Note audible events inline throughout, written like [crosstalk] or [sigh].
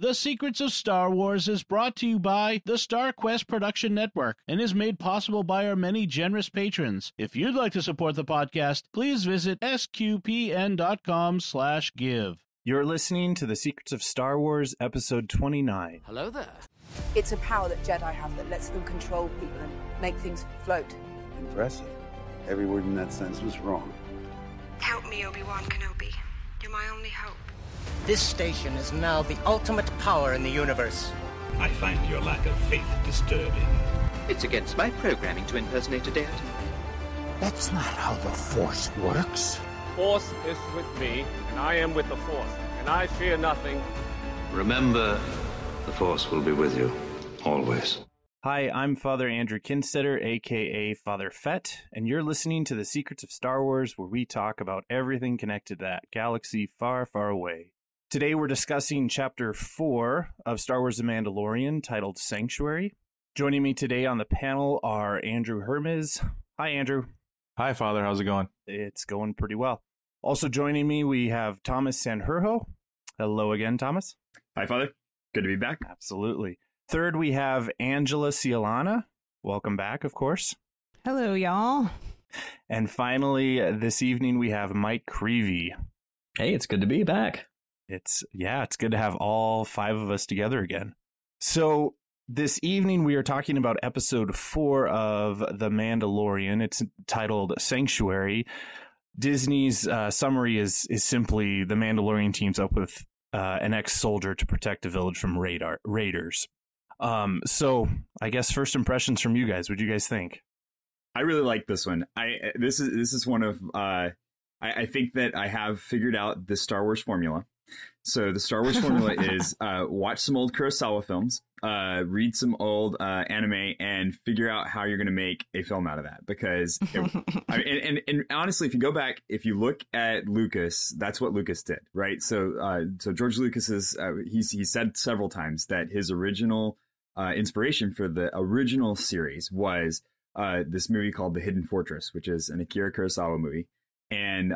The Secrets of Star Wars is brought to you by the Star Quest Production Network and is made possible by our many generous patrons. If you'd like to support the podcast, please visit sqpn.com slash give. You're listening to The Secrets of Star Wars, Episode 29. Hello there. It's a power that Jedi have that lets them control people and make things float. Impressive. Every word in that sentence was wrong. Help me, Obi-Wan Kenobi. You're my only hope. This station is now the ultimate power in the universe. I find your lack of faith disturbing. It's against my programming to impersonate a deity. That's not how the Force works. Force is with me, and I am with the Force, and I fear nothing. Remember, the Force will be with you, always. Hi, I'm Father Andrew Kinstetter, aka Father Fett, and you're listening to The Secrets of Star Wars, where we talk about everything connected to that galaxy far, far away. Today we're discussing Chapter 4 of Star Wars The Mandalorian, titled Sanctuary. Joining me today on the panel are Andrew Hermes. Hi, Andrew. Hi, Father. How's it going? It's going pretty well. Also joining me, we have Thomas Sanjurjo. Hello again, Thomas. Hi, Father. Good to be back. Absolutely. Third, we have Angela Cialana. Welcome back, of course. Hello, y'all. And finally, this evening, we have Mike Creevy. Hey, it's good to be back. It's, yeah, it's good to have all five of us together again. So, this evening, we are talking about episode four of The Mandalorian. It's titled Sanctuary. Disney's uh, summary is is simply the Mandalorian teams up with uh, an ex soldier to protect a village from radar raiders. Um, so I guess first impressions from you guys. What do you guys think? I really like this one. I this is this is one of uh, I, I think that I have figured out the Star Wars formula. So the Star Wars formula is [laughs] uh, watch some old Kurosawa films, uh, read some old uh, anime, and figure out how you're going to make a film out of that. Because, it, I mean, and, and, and, honestly, if you go back, if you look at Lucas, that's what Lucas did, right? So, uh, so George Lucas is uh, he's he said several times that his original uh, inspiration for the original series was this movie called The Hidden Fortress, which is an Akira Kurosawa movie, and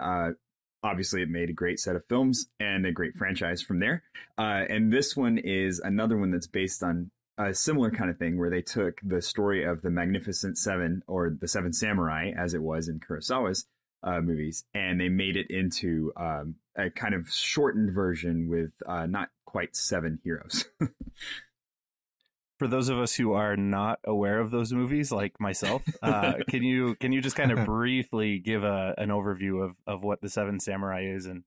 obviously it made a great set of films and a great franchise from there. Uh, and this one is another one that's based on a similar kind of thing where they took the story of the Magnificent Seven or the Seven Samurai, as it was in Kurosawa's uh, movies, and they made it into um, a kind of shortened version with uh, not quite seven heroes. [laughs] for those of us who are not aware of those movies, like myself, uh, [laughs] can you can you just kind of [laughs] briefly give a an overview of of what the Seven Samurai is and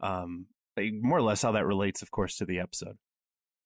um, more or less how that relates, of course, to the episode?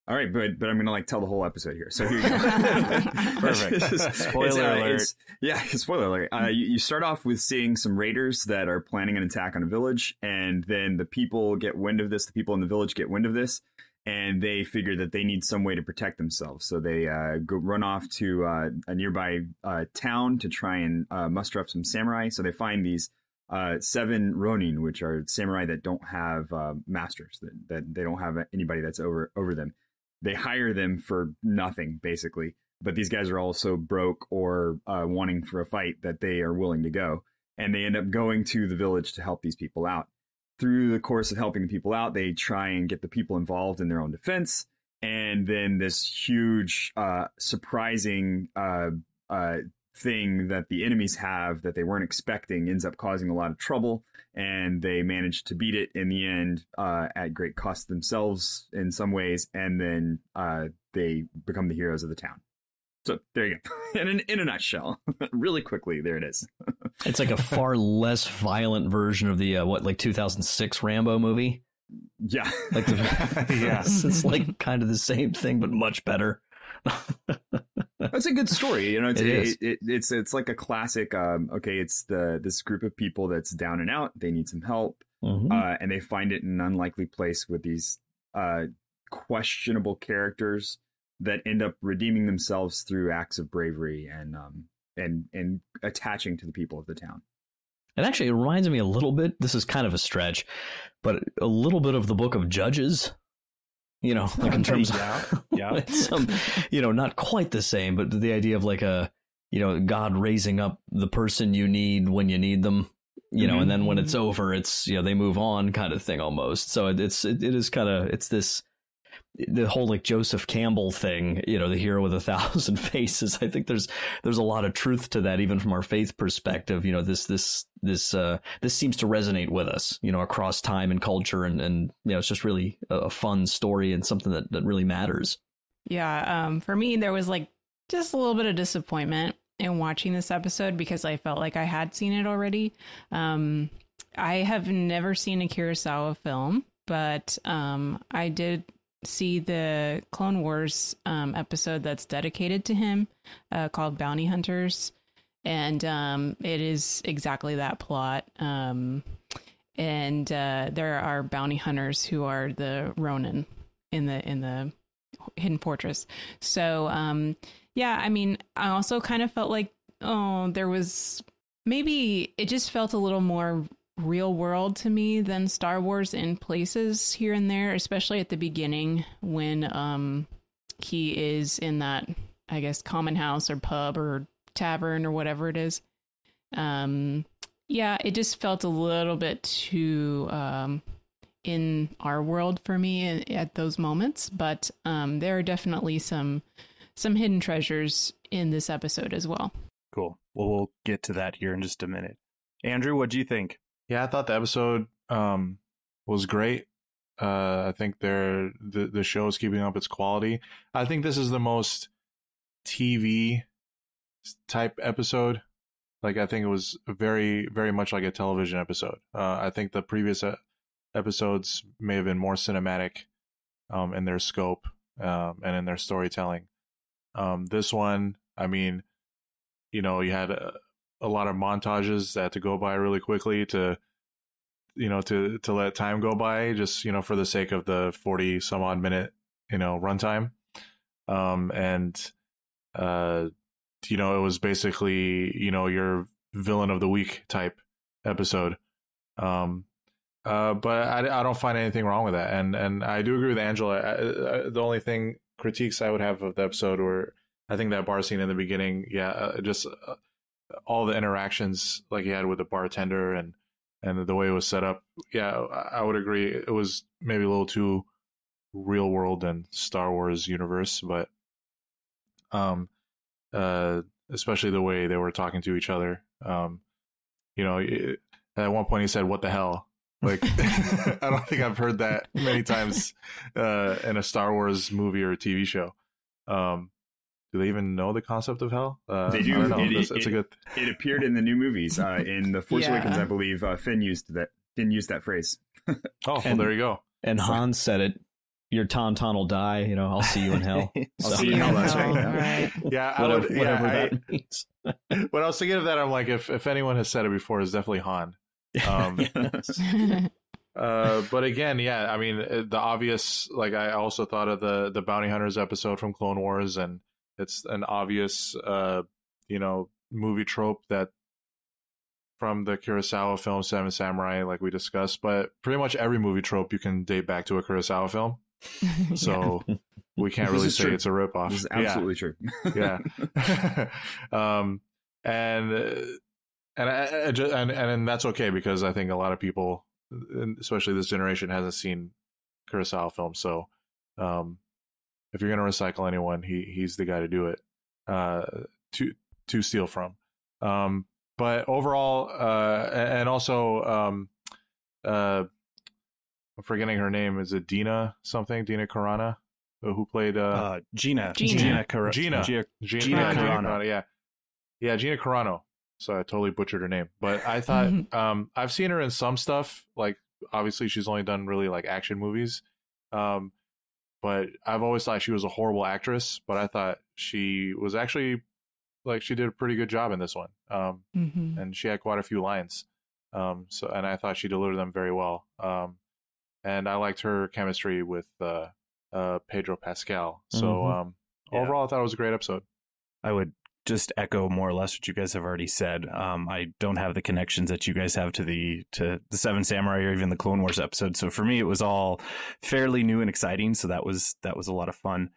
All right, but but I'm gonna like tell the whole episode here. So here you go. [laughs] Perfect. spoiler uh, alert. Yeah, spoiler alert. Uh, you, you start off with seeing some raiders that are planning an attack on a village, and then the people get wind of this. The people in the village get wind of this, and they figure that they need some way to protect themselves. So they uh, go run off to uh, a nearby uh, town to try and uh, muster up some samurai. So they find these uh, seven ronin, which are samurai that don't have uh, masters, that, that they don't have anybody that's over over them. They hire them for nothing, basically. But these guys are all so broke or wanting for a fight that they are willing to go, and they end up going to the village to help these people out through the course of helping the people out, they try and get the people involved in their own defense. And then this huge, uh, surprising uh, uh, thing that the enemies have that they weren't expecting ends up causing a lot of trouble. And they manage to beat it in the end uh, at great cost themselves in some ways. And then uh, they become the heroes of the town. So there you go. [laughs] in, in a nutshell, [laughs] really quickly, there it is. [laughs] it's like a far less violent version of the uh, what, like 2006 Rambo movie. Yeah, like the, yeah, it's like kind of the same thing, but much better. That's a good story. You know, it's it it, it, it's it's like a classic. Um, okay, it's the this group of people that's down and out. They need some help, mm-hmm. uh, and they find it in an unlikely place with these uh, questionable characters that end up redeeming themselves through acts of bravery and um and and attaching to the people of the town. And actually, it reminds me a little bit. This is kind of a stretch, but a little bit of the Book of Judges. You know, like in [laughs] terms yeah, of yeah, [laughs] some, you know, not quite the same, but the idea of like a, you know, God raising up the person you need when you need them. You know, mm-hmm. and then when it's over, it's you know they move on, kind of thing almost. So it, it's it, it is kind of it's this the whole like Joseph Campbell thing, you know, the hero with a thousand [laughs] faces. I think there's there's a lot of truth to that, even from our faith perspective. You know, this this this uh, this seems to resonate with us, you know, across time and culture, and and you know, it's just really a fun story and something that that really matters. Yeah, um, for me, there was like just a little bit of disappointment in watching this episode because I felt like I had seen it already. Um, I have never seen a Kurosawa film, but um, I did see the Clone Wars um, episode that's dedicated to him uh, called Bounty Hunters. And um, it is exactly that plot. Um, and uh, there are bounty hunters who are the Ronin in the in the Hidden Fortress. So um, yeah, I mean, I also kind of felt like oh, there was maybe it just felt a little more real world to me than Star Wars in places here and there, especially at the beginning when um he is in that I guess common house or pub or tavern or whatever it is. Um yeah, it just felt a little bit too um in our world for me at those moments, but um there are definitely some some hidden treasures in this episode as well. Cool. Well, we'll get to that here in just a minute. Andrew, what do you think? Yeah, I thought the episode um, was great. Uh, I think they're the the show is keeping up its quality. I think this is the most TV type episode. Like I think it was very very much like a television episode. Uh, I think the previous episodes may have been more cinematic um, in their scope um, and in their storytelling. Um, this one, I mean, you know, you had a, a lot of montages that to go by really quickly to you know to to let time go by just you know for the sake of the 40 some odd minute you know runtime. Um and uh you know it was basically you know your villain of the week type episode. Um uh but i, I don't find anything wrong with that. And and i do agree with angela. I, I, the only thing critiques i would have of the episode were i think that bar scene in the beginning yeah uh, just uh, all the interactions like he had with the bartender and and the way it was set up, yeah, I would agree. It was maybe a little too real world and Star Wars universe, but um, uh, especially the way they were talking to each other. Um, you know, it, at one point he said, "What the hell." Like, [laughs] I don't think I've heard that many times uh, in a Star Wars movie or TV show. Um, do they even know the concept of hell? Uh, they do. It, it's, it's it, a good. it appeared in the new movies. Uh, in the Force yeah. Awakens, I believe uh, Finn used that. Finn used that phrase. [laughs] oh, well, and, there you go. And Han said it. Your tauntaun will die. You know, I'll see you in hell. [laughs] I'll so, see you in hell. That's right. right. Yeah, whatever, would, yeah, whatever I, that means. [laughs] when I was thinking of that, I'm like, if if anyone has said it before, it's definitely Han. Um, uh, but again, yeah, I mean, the obvious. Like, I also thought of the the bounty hunters episode from Clone Wars, and it's an obvious, uh, you know, movie trope that from the Kurosawa film Seven Samurai, like we discussed. But pretty much every movie trope you can date back to a Kurosawa film. [laughs] So we can't really say true. it's a ripoff. This is absolutely yeah. true. yeah. [laughs] [laughs] um, and and and and and that's okay because I think a lot of people, especially this generation, hasn't seen Kurosawa films. So um, if you're going to recycle anyone, he he's the guy to do it. Uh, to to steal from. Um, but overall, uh, and also, um, uh, I'm forgetting her name. Is it Dina something? Dina Carano, who played uh, uh Gina. Gina. Gina. Car- Gina. Gina. Gina, Gina Carano. Carano. Yeah, yeah, Gina Carano. So I totally butchered her name, but I thought um, I've seen her in some stuff. Like obviously, she's only done really like action movies. Um, but I've always thought she was a horrible actress. But I thought she was actually like she did a pretty good job in this one, um, mm-hmm. and she had quite a few lines. Um, so and I thought she delivered them very well. Um, and I liked her chemistry with uh, uh, Pedro Pascal. So Mhm. um, Yeah. overall, I thought it was a great episode. I would just echo more or less what you guys have already said. Um, I don't have the connections that you guys have to the to the Seven Samurai or even the Clone Wars episode. So for me, it was all fairly new and exciting. So that was that was a lot of fun.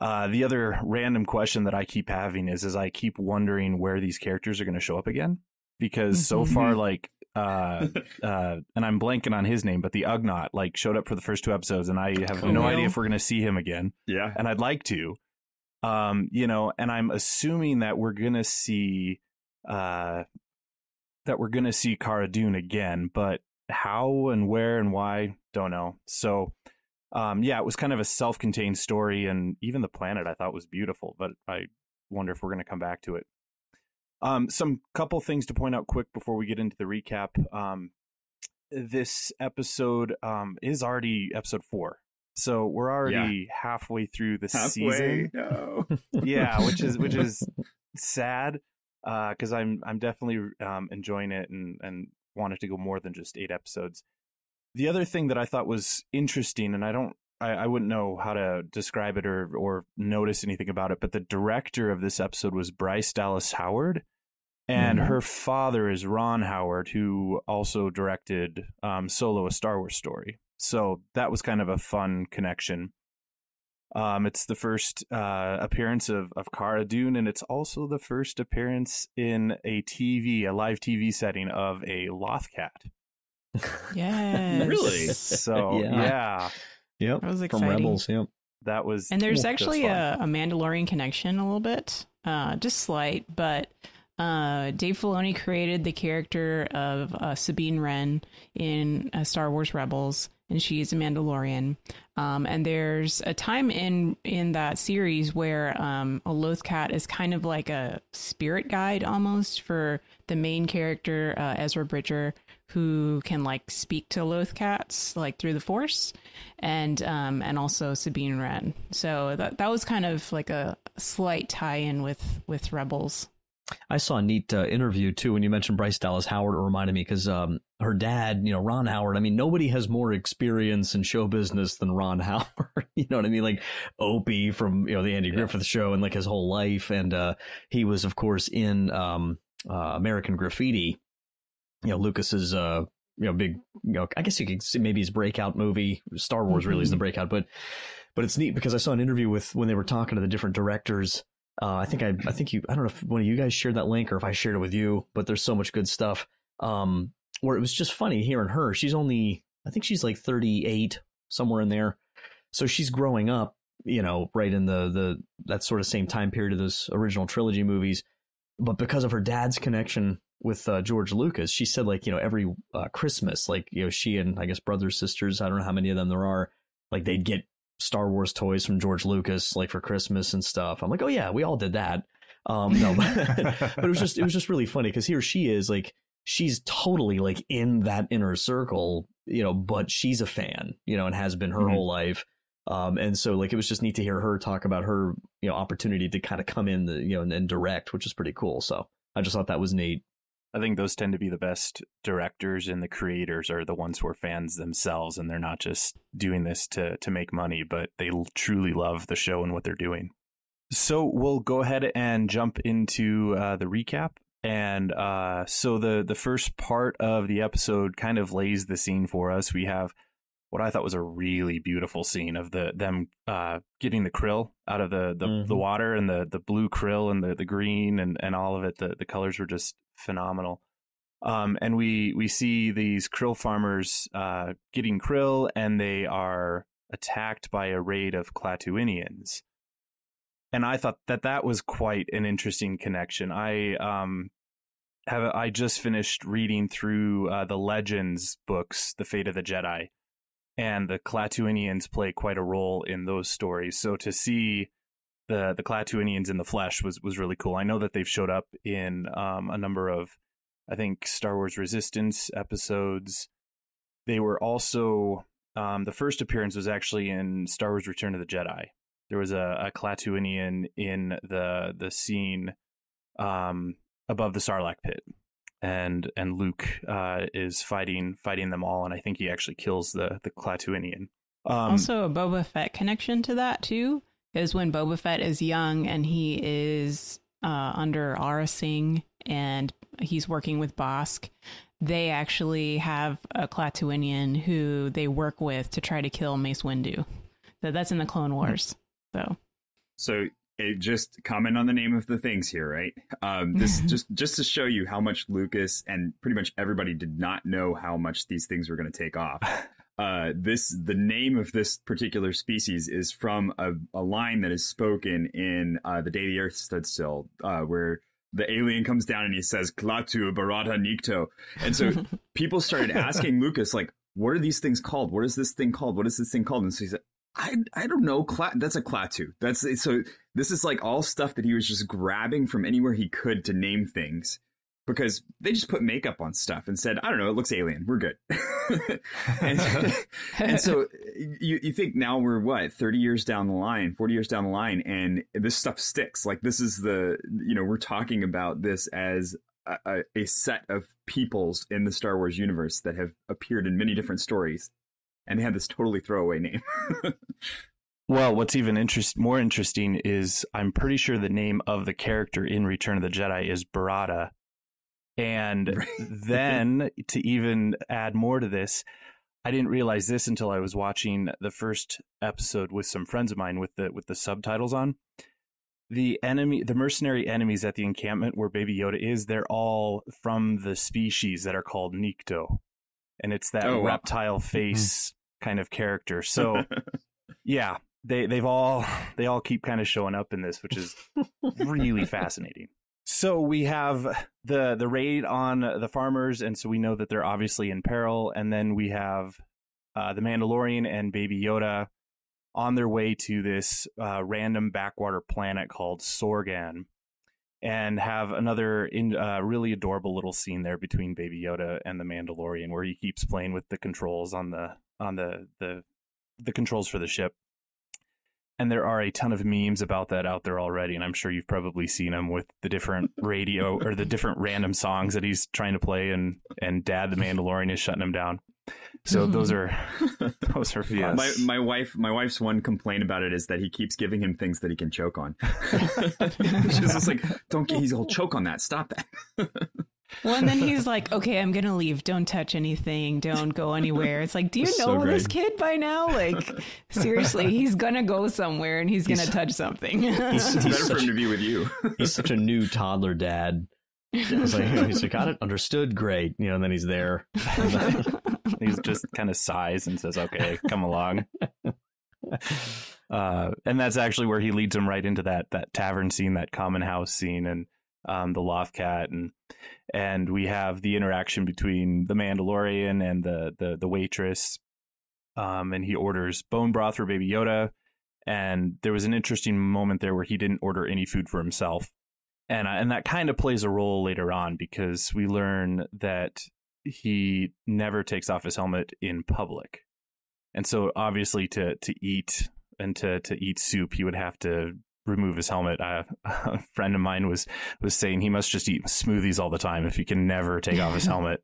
Uh, the other random question that I keep having is, is I keep wondering where these characters are going to show up again because so [laughs] far, like uh, uh, and I'm blanking on his name, but the Ugnaught like showed up for the first two episodes, and I have Oh, no wow. idea if we're going to see him again. Yeah. and I'd like to. Um, you know, and I'm assuming that we're going to see, uh, that we're going to see Cara Dune again, but how and where and why, don't know. So, um, yeah, it was kind of a self-contained story, and even the planet I thought was beautiful, but I wonder if we're going to come back to it. Um, some couple things to point out quick before we get into the recap. Um, this episode um, is already episode four, so we're already halfway through the Halfway. season. No. [laughs] [laughs] yeah, which is which is sad because I'm I'm definitely um, enjoying it and and wanted to go more than just eight episodes. The other thing that I thought was interesting, and I don't. I, I wouldn't know how to describe it or or notice anything about it, but the director of this episode was Bryce Dallas Howard, and Mhm. her father is Ron Howard, who also directed um, Solo: A Star Wars Story. So that was kind of a fun connection. Um, it's the first uh, appearance of of Cara Dune, and it's also the first appearance in a TV, a live TV setting of a Lothcat. Yes. Really? So Yeah. yeah, Yep. That was From exciting. Rebels. Yep. that was. And there's [laughs] that was actually a, a Mandalorian connection a little bit, uh, just slight, but uh, Dave Filoni created the character of uh, Sabine Wren in uh, Star Wars Rebels, and she's a Mandalorian. Um, and there's a time in in that series where um, a Lothcat is kind of like a spirit guide almost for the main character uh, Ezra Bridger, who can like speak to Lothcats like through the Force, and um, and also Sabine Wren. So that that was kind of like a slight tie-in with with Rebels. I saw a neat uh, interview too when you mentioned Bryce Dallas Howard. It reminded me because um, her dad, you know, Ron Howard. I mean, nobody has more experience in show business than Ron [laughs] Howard. you know what I mean? Like Opie from you know the Andy Griffith show and like his whole life, and uh, he was of course in um, uh, American Graffiti. You know, Lucas's uh, you know big. You know, I guess you could see maybe his breakout movie. Star Wars really is the breakout, but but it's neat because I saw an interview with when they were talking to the different directors. Uh, I think I, I think you, I don't know if one of you guys shared that link or if I shared it with you, but there's so much good stuff. Um, where it was just funny hearing her. She's only, I think she's like 38, somewhere in there. So she's growing up, you know, right in the the that sort of same time period of those original trilogy movies. But because of her dad's connection with uh, George Lucas, she said like you know every uh, Christmas, like you know she and I guess brothers sisters, I don't know how many of them there are, like they'd get Star Wars toys from George Lucas like for Christmas and stuff. I'm like, oh yeah, we all did that. Um, no, but [laughs] it was just it was just really funny because here she is like she's totally like in that inner circle, you know, but she's a fan, you know, and has been her Mhm. whole life. Um, and so like it was just neat to hear her talk about her, you know, opportunity to kind of come in the, you know, and, and direct, which is pretty cool. So I just thought that was neat. I think those tend to be the best directors and the creators are the ones who are fans themselves and they're not just doing this to to make money, but they l- truly love the show and what they're doing. So we'll go ahead and jump into uh, the recap. And uh, so the the first part of the episode kind of lays the scene for us. We have what I thought was a really beautiful scene of the them uh, getting the krill out of the the, the Mhm. water and the the blue krill and the the green and and all of it. The the colors were just phenomenal. Um, and we we see these krill farmers uh, getting krill, and they are attacked by a raid of Klatooinians. And I thought that that was quite an interesting connection. I um have I just finished reading through uh, the Legends books, The Fate of the Jedi, and the Klatooinians play quite a role in those stories. So to see the the Klatooinians in the flesh was was really cool. I know that they've showed up in um, a number of, I think Star Wars Resistance episodes. They were also um, the first appearance was actually in Star Wars Return of the Jedi. There was a, a Klatooinian in the the scene um, above the Sarlacc pit, and and Luke uh, is fighting fighting them all, and I think he actually kills the the Klatooinian. Um, also, a Boba Fett connection to that too is when Boba Fett is young and he is uh, under Aurra Sing and he's working with Bossk. They actually have a Klatooinian who they work with to try to kill Mace Windu. So that's in the Clone Wars. So So it just comment on the name of the things here, right? Um, this [laughs] just just to show you how much Lucas and pretty much everybody did not know how much these things were going to take off. Uh, this the name of this particular species is from a, a line that is spoken in uh, the Day the Earth Stood Still, uh, where the alien comes down and he says "Klaatu barada Nikto," and so [laughs] people started asking Lucas like, "What are these things called? What is this thing called? What is this thing called?" And so he said, I I don't know. Cla- that's a Klaatu. That's so. This is like all stuff that he was just grabbing from anywhere he could to name things, because they just put makeup on stuff and said, I don't know, it looks alien. We're good. [laughs] and, [laughs] and so you you think now we're what thirty years down the line, forty years down the line, and this stuff sticks. Like this is the you know we're talking about this as a, a set of peoples in the Star Wars universe that have appeared in many different stories and they had this totally throwaway name. [laughs] well, what's even interest more interesting is I'm pretty sure the name of the character in Return of the Jedi is Barada. And [laughs] right. then to even add more to this, I didn't realize this until I was watching the first episode with some friends of mine with the with the subtitles on. The enemy, the mercenary enemies at the encampment where Baby Yoda is, they're all from the species that are called Nikto and it's that oh, reptile wow. Mm-hmm. face kind of character. So [laughs] yeah, they they've all they all keep kind of showing up in this, which is really [laughs] fascinating. So we have the the raid on the farmers, and so we know that they're obviously in peril. And then we have uh, the Mandalorian and Baby Yoda on their way to this uh, random backwater planet called Sorgan, and have another in, uh, really adorable little scene there between Baby Yoda and the Mandalorian, where he keeps playing with the controls on the on the the the controls for the ship. And there are a ton of memes about that out there already, and I'm sure you've probably seen them with the different radio or the different random songs that he's trying to play, and and Dad the Mandalorian is shutting him down. So mm-hmm. those are [laughs] those are yes. my my wife my wife's one complaint about it is that he keeps giving him things that he can choke on. [laughs] [laughs] She's just like, don't get, he's he'll choke on that. Stop that. Well, and then he's [laughs] like, okay, I'm gonna leave. Don't touch anything. Don't go anywhere. It's like, do you know so this kid by now? Like, [laughs] seriously, he's gonna go somewhere and he's gonna touch something. He's, [laughs] he's better such, for him to be with you. he's such a new toddler dad. He's like, he's like, got it, understood, great. You know, and then he's there. He's just kind of sighs and says, "Okay, come along." Uh, and that's actually where he leads him right into that that tavern scene, that common house scene, and um, the loth cat, and and we have the interaction between the Mandalorian and the the the waitress. Um, and he orders bone broth for Baby Yoda, and there was an interesting moment there where he didn't order any food for himself, and and that kind of plays a role later on because we learn that he never takes off his helmet in public. And so obviously to to eat and to to eat soup, he would have to remove his helmet. Uh, [laughs] a friend of mine was was saying he must just eat smoothies all the time if he can never take off his [laughs] helmet.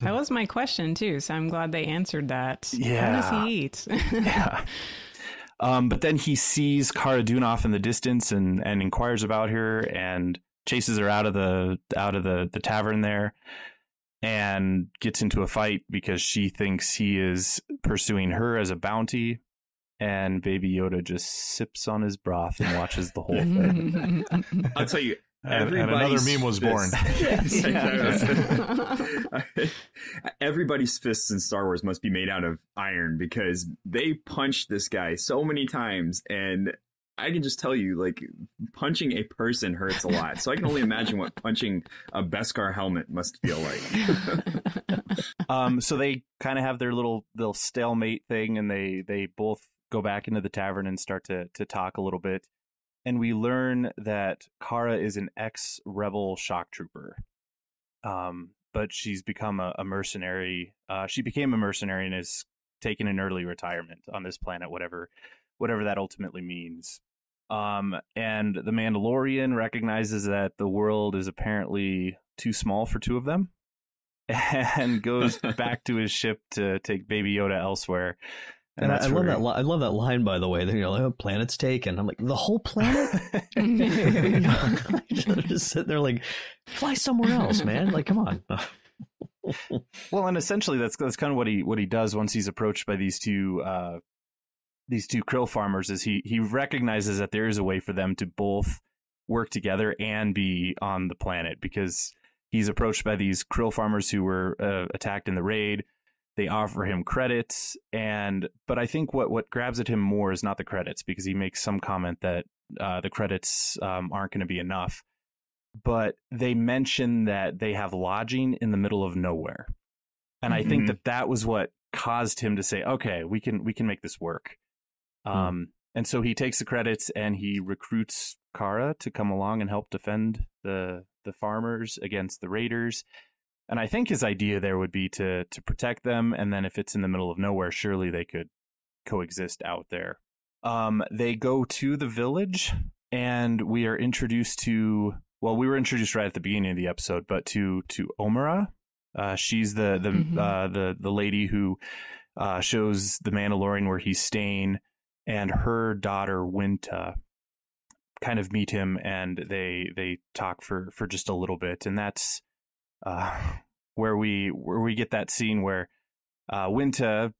That was my question too, so I'm glad they answered that. Yeah. How does he eat? [laughs] yeah. Um, but then he sees Cara Dune off in the distance and and inquires about her and chases her out of the out of the the tavern there and gets into a fight because she thinks he is pursuing her as a bounty. And Baby Yoda just sips on his broth and watches the whole thing. [laughs] I'll tell you, and, and, another meme was born. [laughs] [laughs] Everybody's fists in Star Wars must be made out of iron because they punched this guy so many times, and I can just tell you, like, punching a person hurts a lot. So I can only imagine what punching a Beskar helmet must feel like. um, so they kind of have their little little stalemate thing, and they they both go back into the tavern and start to to talk a little bit. And we learn that Cara is an ex rebel shock trooper. Um, but she's become a, a mercenary. Uh, she became a mercenary and is taking an early retirement on this planet, whatever whatever that ultimately means. Um, and the Mandalorian recognizes that the world is apparently too small for two of them, [laughs] and goes [laughs] back to his ship to take Baby Yoda elsewhere. And, and I, I love that. Li- I love that line, by the way. That you know, like, planet's taken. I'm like, the whole planet. [laughs] [laughs] just sitting there, like, fly somewhere else, man. Like, come on. [laughs] well, and essentially, that's that's kind of what he what he does once he's approached by these two uh, these two krill farmers is he he recognizes that there is a way for them to both work together and be on the planet because he's approached by these krill farmers who were uh, attacked in the raid they offer him credits and but i think what what grabs at him more is not the credits because he makes some comment that uh, the credits um, aren't going to be enough but they mention that they have lodging in the middle of nowhere and i think Mhm. that that was what caused him to say okay we can we can make this work um and so he takes the credits and he recruits Cara to come along and help defend the the farmers against the raiders and I think his idea there would be to to protect them, and then if it's in the middle of nowhere, surely they could coexist out there. Um, they go to the village, and we are introduced to. Well, we were introduced right at the beginning of the episode, but to to Omera. Uh, she's the the Mhm. uh, the the lady who uh, shows the Mandalorian where he's staying, and her daughter Winta kind of meet him, and they they talk for for just a little bit, and that's uh, [laughs] where we where we get that scene where uh, Winta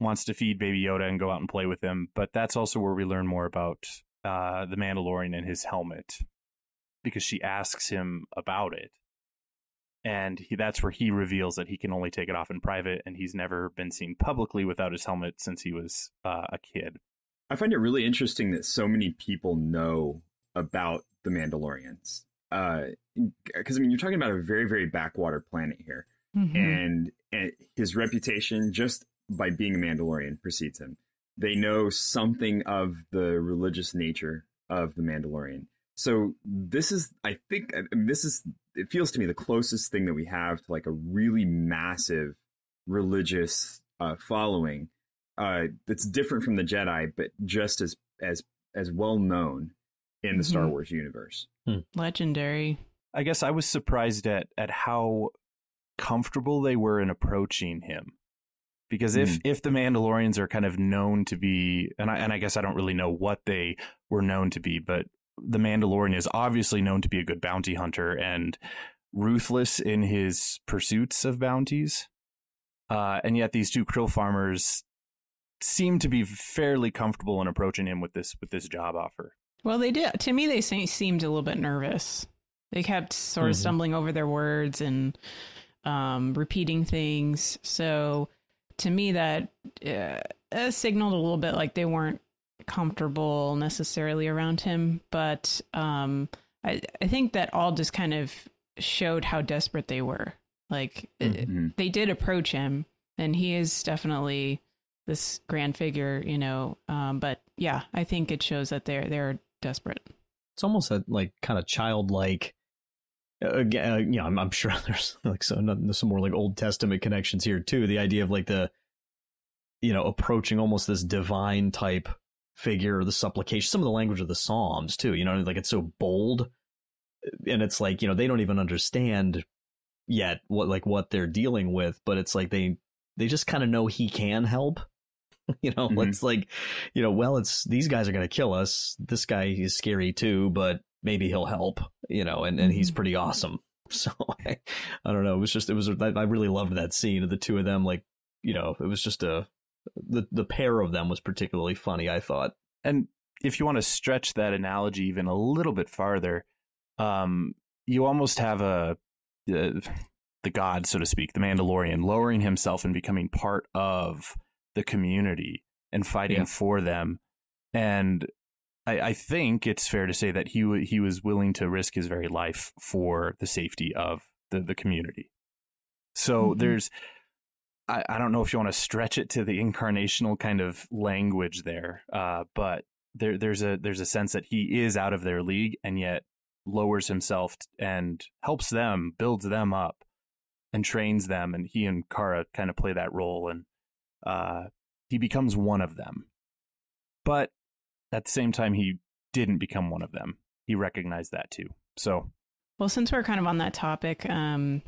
wants to feed Baby Yoda and go out and play with him, but that's also where we learn more about uh, the Mandalorian and his helmet because she asks him about it, and he, that's where he reveals that he can only take it off in private, and he's never been seen publicly without his helmet since he was uh, a kid. I find it really interesting that so many people know about the Mandalorians. Because I mean, you're talking about a very, very backwater planet here, Mhm. and, and his reputation just by being a Mandalorian precedes him. They know something of the religious nature of the Mandalorian. So this is, I think, I mean, this is. It feels to me the closest thing that we have to like a really massive religious uh, following uh, that's different from the Jedi, but just as as as well known in the Star Mhm. Wars universe. Legendary. I guess I was surprised at at how comfortable they were in approaching him. Because if Mm. if the Mandalorians are kind of known to be and I and I guess I don't really know what they were known to be, but the Mandalorian is obviously known to be a good bounty hunter and ruthless in his pursuits of bounties. Uh, and yet these two krill farmers seem to be fairly comfortable in approaching him with this with this job offer. Well, they did. To me, they seemed a little bit nervous. They kept sort of Mhm. stumbling over their words and um, repeating things. So, to me, that uh, uh, signaled a little bit like they weren't comfortable necessarily around him. But um, I, I think that all just kind of showed how desperate they were. Like uh, Mhm. they did approach him, and he is definitely this grand figure, you know. Um, but yeah, I think it shows that they're they're desperate. It's almost a like kind of childlike. Uh, uh, yeah, I'm, I'm sure [laughs] there's like some some more like Old Testament connections here too. The idea of like the, you know, approaching almost this divine type figure, the supplication, some of the language of the Psalms too. You know, like it's so bold, and it's like you know they don't even understand yet what like what they're dealing with, but it's like they they just kind of know he can help. [laughs] you know, Mhm. it's like, you know, well, it's these guys are going to kill us. This guy is scary too, but maybe he'll help. You know, and and he's pretty awesome. [laughs] So I, I don't know. It was just it was I really loved that scene of the two of them. Like, you know, it was just a the the pair of them was particularly funny. I thought. And if you want to stretch that analogy even a little bit farther, um, you almost have a uh, the god, so to speak, the Mandalorian, lowering himself and becoming part of the community and fighting Yeah. for them. And I, I think it's fair to say that he wa- he was willing to risk his very life for the safety of the, the community. So Mhm. there's I, I don't know if you want to stretch it to the incarnational kind of language there, uh, but there there's a there's a sense that he is out of their league and yet lowers himself and helps them, builds them up, and trains them, and he and Cara kind of play that role, and uh, he becomes one of them. But at the same time, he didn't become one of them. He recognized that too. So Well, since we're kind of on that topic, um,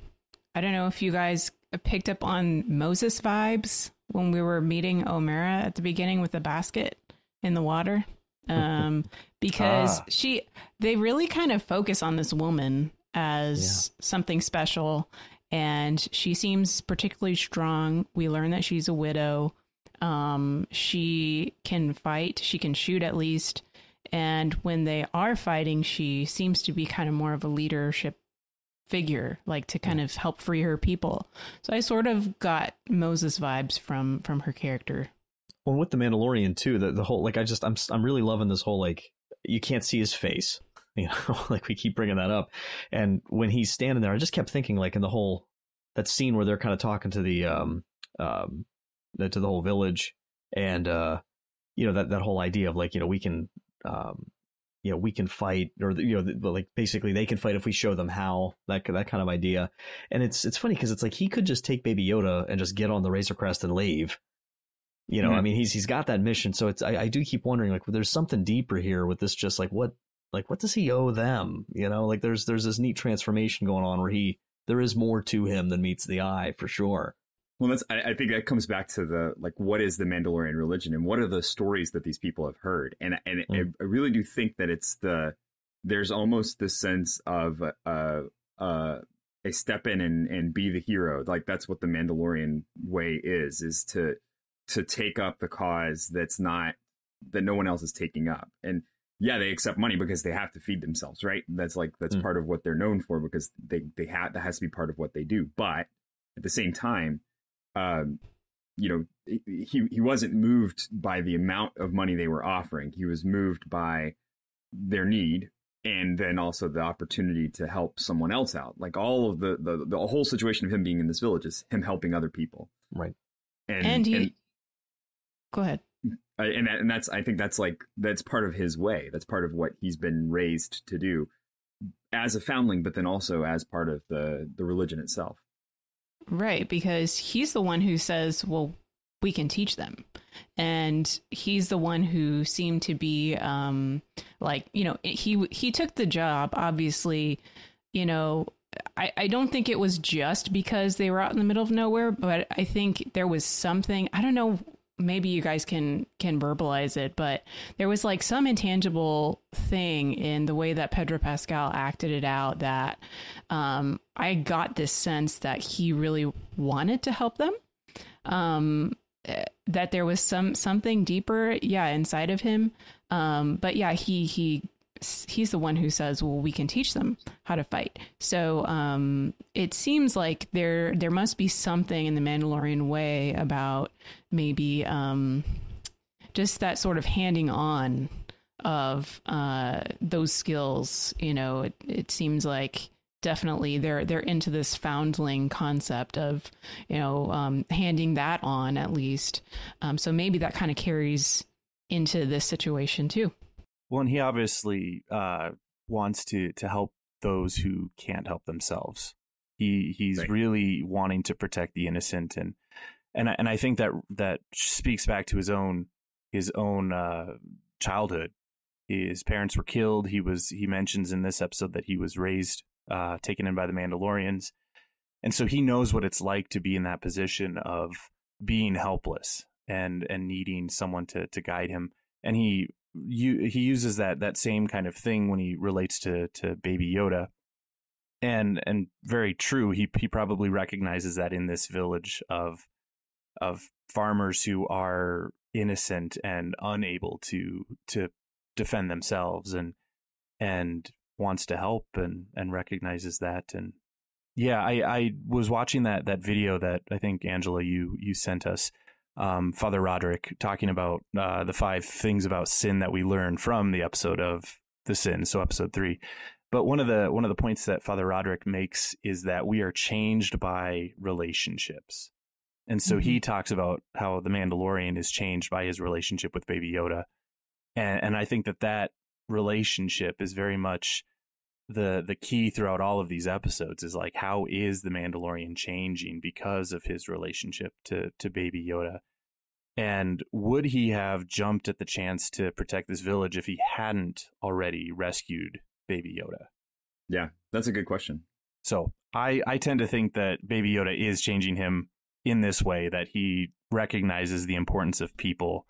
I don't know if you guys picked up on Moses vibes when we were meeting Omera at the beginning with the basket in the water. [laughs] Um, because Ah. she, they really kind of focus on this woman as something special, and she seems particularly strong. We learn that she's a widow. Um, she can fight, she can shoot at least. And when they are fighting, she seems to be kind of more of a leadership figure, like to kind of help free her people. So I sort of got Moses vibes from from her character. Well, with the Mandalorian too, the the whole like I just I'm I'm really loving this whole like you can't see his face, [laughs] you know, [laughs] like we keep bringing that up, and when he's standing there, I just kept thinking like in the whole that scene where they're kind of talking to the um um to the whole village, and uh you know that that whole idea of like you know we can um you know we can fight or you know like basically they can fight if we show them how that that kind of idea. And it's it's funny because it's like he could just take baby yoda and just get on the razor crest and leave. You know mm-hmm. i mean he's he's got that mission. So it's I, I do keep wondering like well, there's something deeper here with this just like what like what does he owe them? You know like there's there's this neat transformation going on where he there is more to him than meets the eye for sure. Well, that's I, I, think that comes back to the like what is the Mandalorian religion and what are the stories that these people have heard, and and mm. I, I, really do think that it's the there's almost this sense of uh uh a step in and and be the hero, like that's what the Mandalorian way is, is to to take up the cause that's not that no one else is taking up, and yeah, they accept money because they have to feed themselves, right? That's like that's mm. part of what they're known for because they they have that has to be part of what they do, but at the same time um, you know, he he wasn't moved by the amount of money they were offering. He was moved by their need and then also the opportunity to help someone else out. Like all of the the, the whole situation of him being in this village is him helping other people. Right. And, and he and, go ahead. And that, and that's I think that's like that's part of his way. That's part of what he's been raised to do as a foundling, but then also as part of the the religion itself. Right, because he's the one who says, well, we can teach them. And he's the one who seemed to be um like, you know, he he took the job obviously, you know, I, I don't think it was just because they were out in the middle of nowhere, but I think there was something I don't know maybe you guys can can verbalize it, but there was like some intangible thing in the way that Pedro Pascal acted it out that um, I got this sense that he really wanted to help them. Um, eh, that there was some something deeper, yeah, inside of him. Um, but yeah, he he he's the one who says, "Well, we can teach them how to fight." So um, it seems like there there must be something in the Mandalorian way about maybe um, just that sort of handing on of uh, those skills. You know, it, it seems like definitely they're they're into this foundling concept of you know um, handing that on at least. Um, so maybe that kind of carries into this situation too. Well, and he obviously uh, wants to to help those who can't help themselves. He he's right. really wanting to protect the innocent, and and I, and I think that that speaks back to his own his own uh, childhood. His parents were killed. He was he mentions in this episode that he was raised uh, taken in by the Mandalorians, and so he knows what it's like to be in that position of being helpless and and needing someone to to guide him. And he you, he uses that that same kind of thing when he relates to to Baby Yoda, and and very true. He he probably recognizes that in this village of of farmers who are innocent and unable to to defend themselves and and wants to help and and recognizes that and yeah i i was watching that that video that i think angela you you sent us um, Father Roderick talking about uh, the five things about sin that we learn from the episode of the sin, so episode three. But one of the one of the points that Father Roderick makes is that we are changed by relationships, and so mm-hmm. he talks about how the Mandalorian is changed by his relationship with Baby Yoda, and, and I think that that relationship is very much the the key throughout all of these episodes is like how is the Mandalorian changing because of his relationship to to Baby Yoda, and would he have jumped at the chance to protect this village if he hadn't already rescued Baby Yoda? Yeah, that's a good question. So I I tend to think that Baby Yoda is changing him in this way that he recognizes the importance of people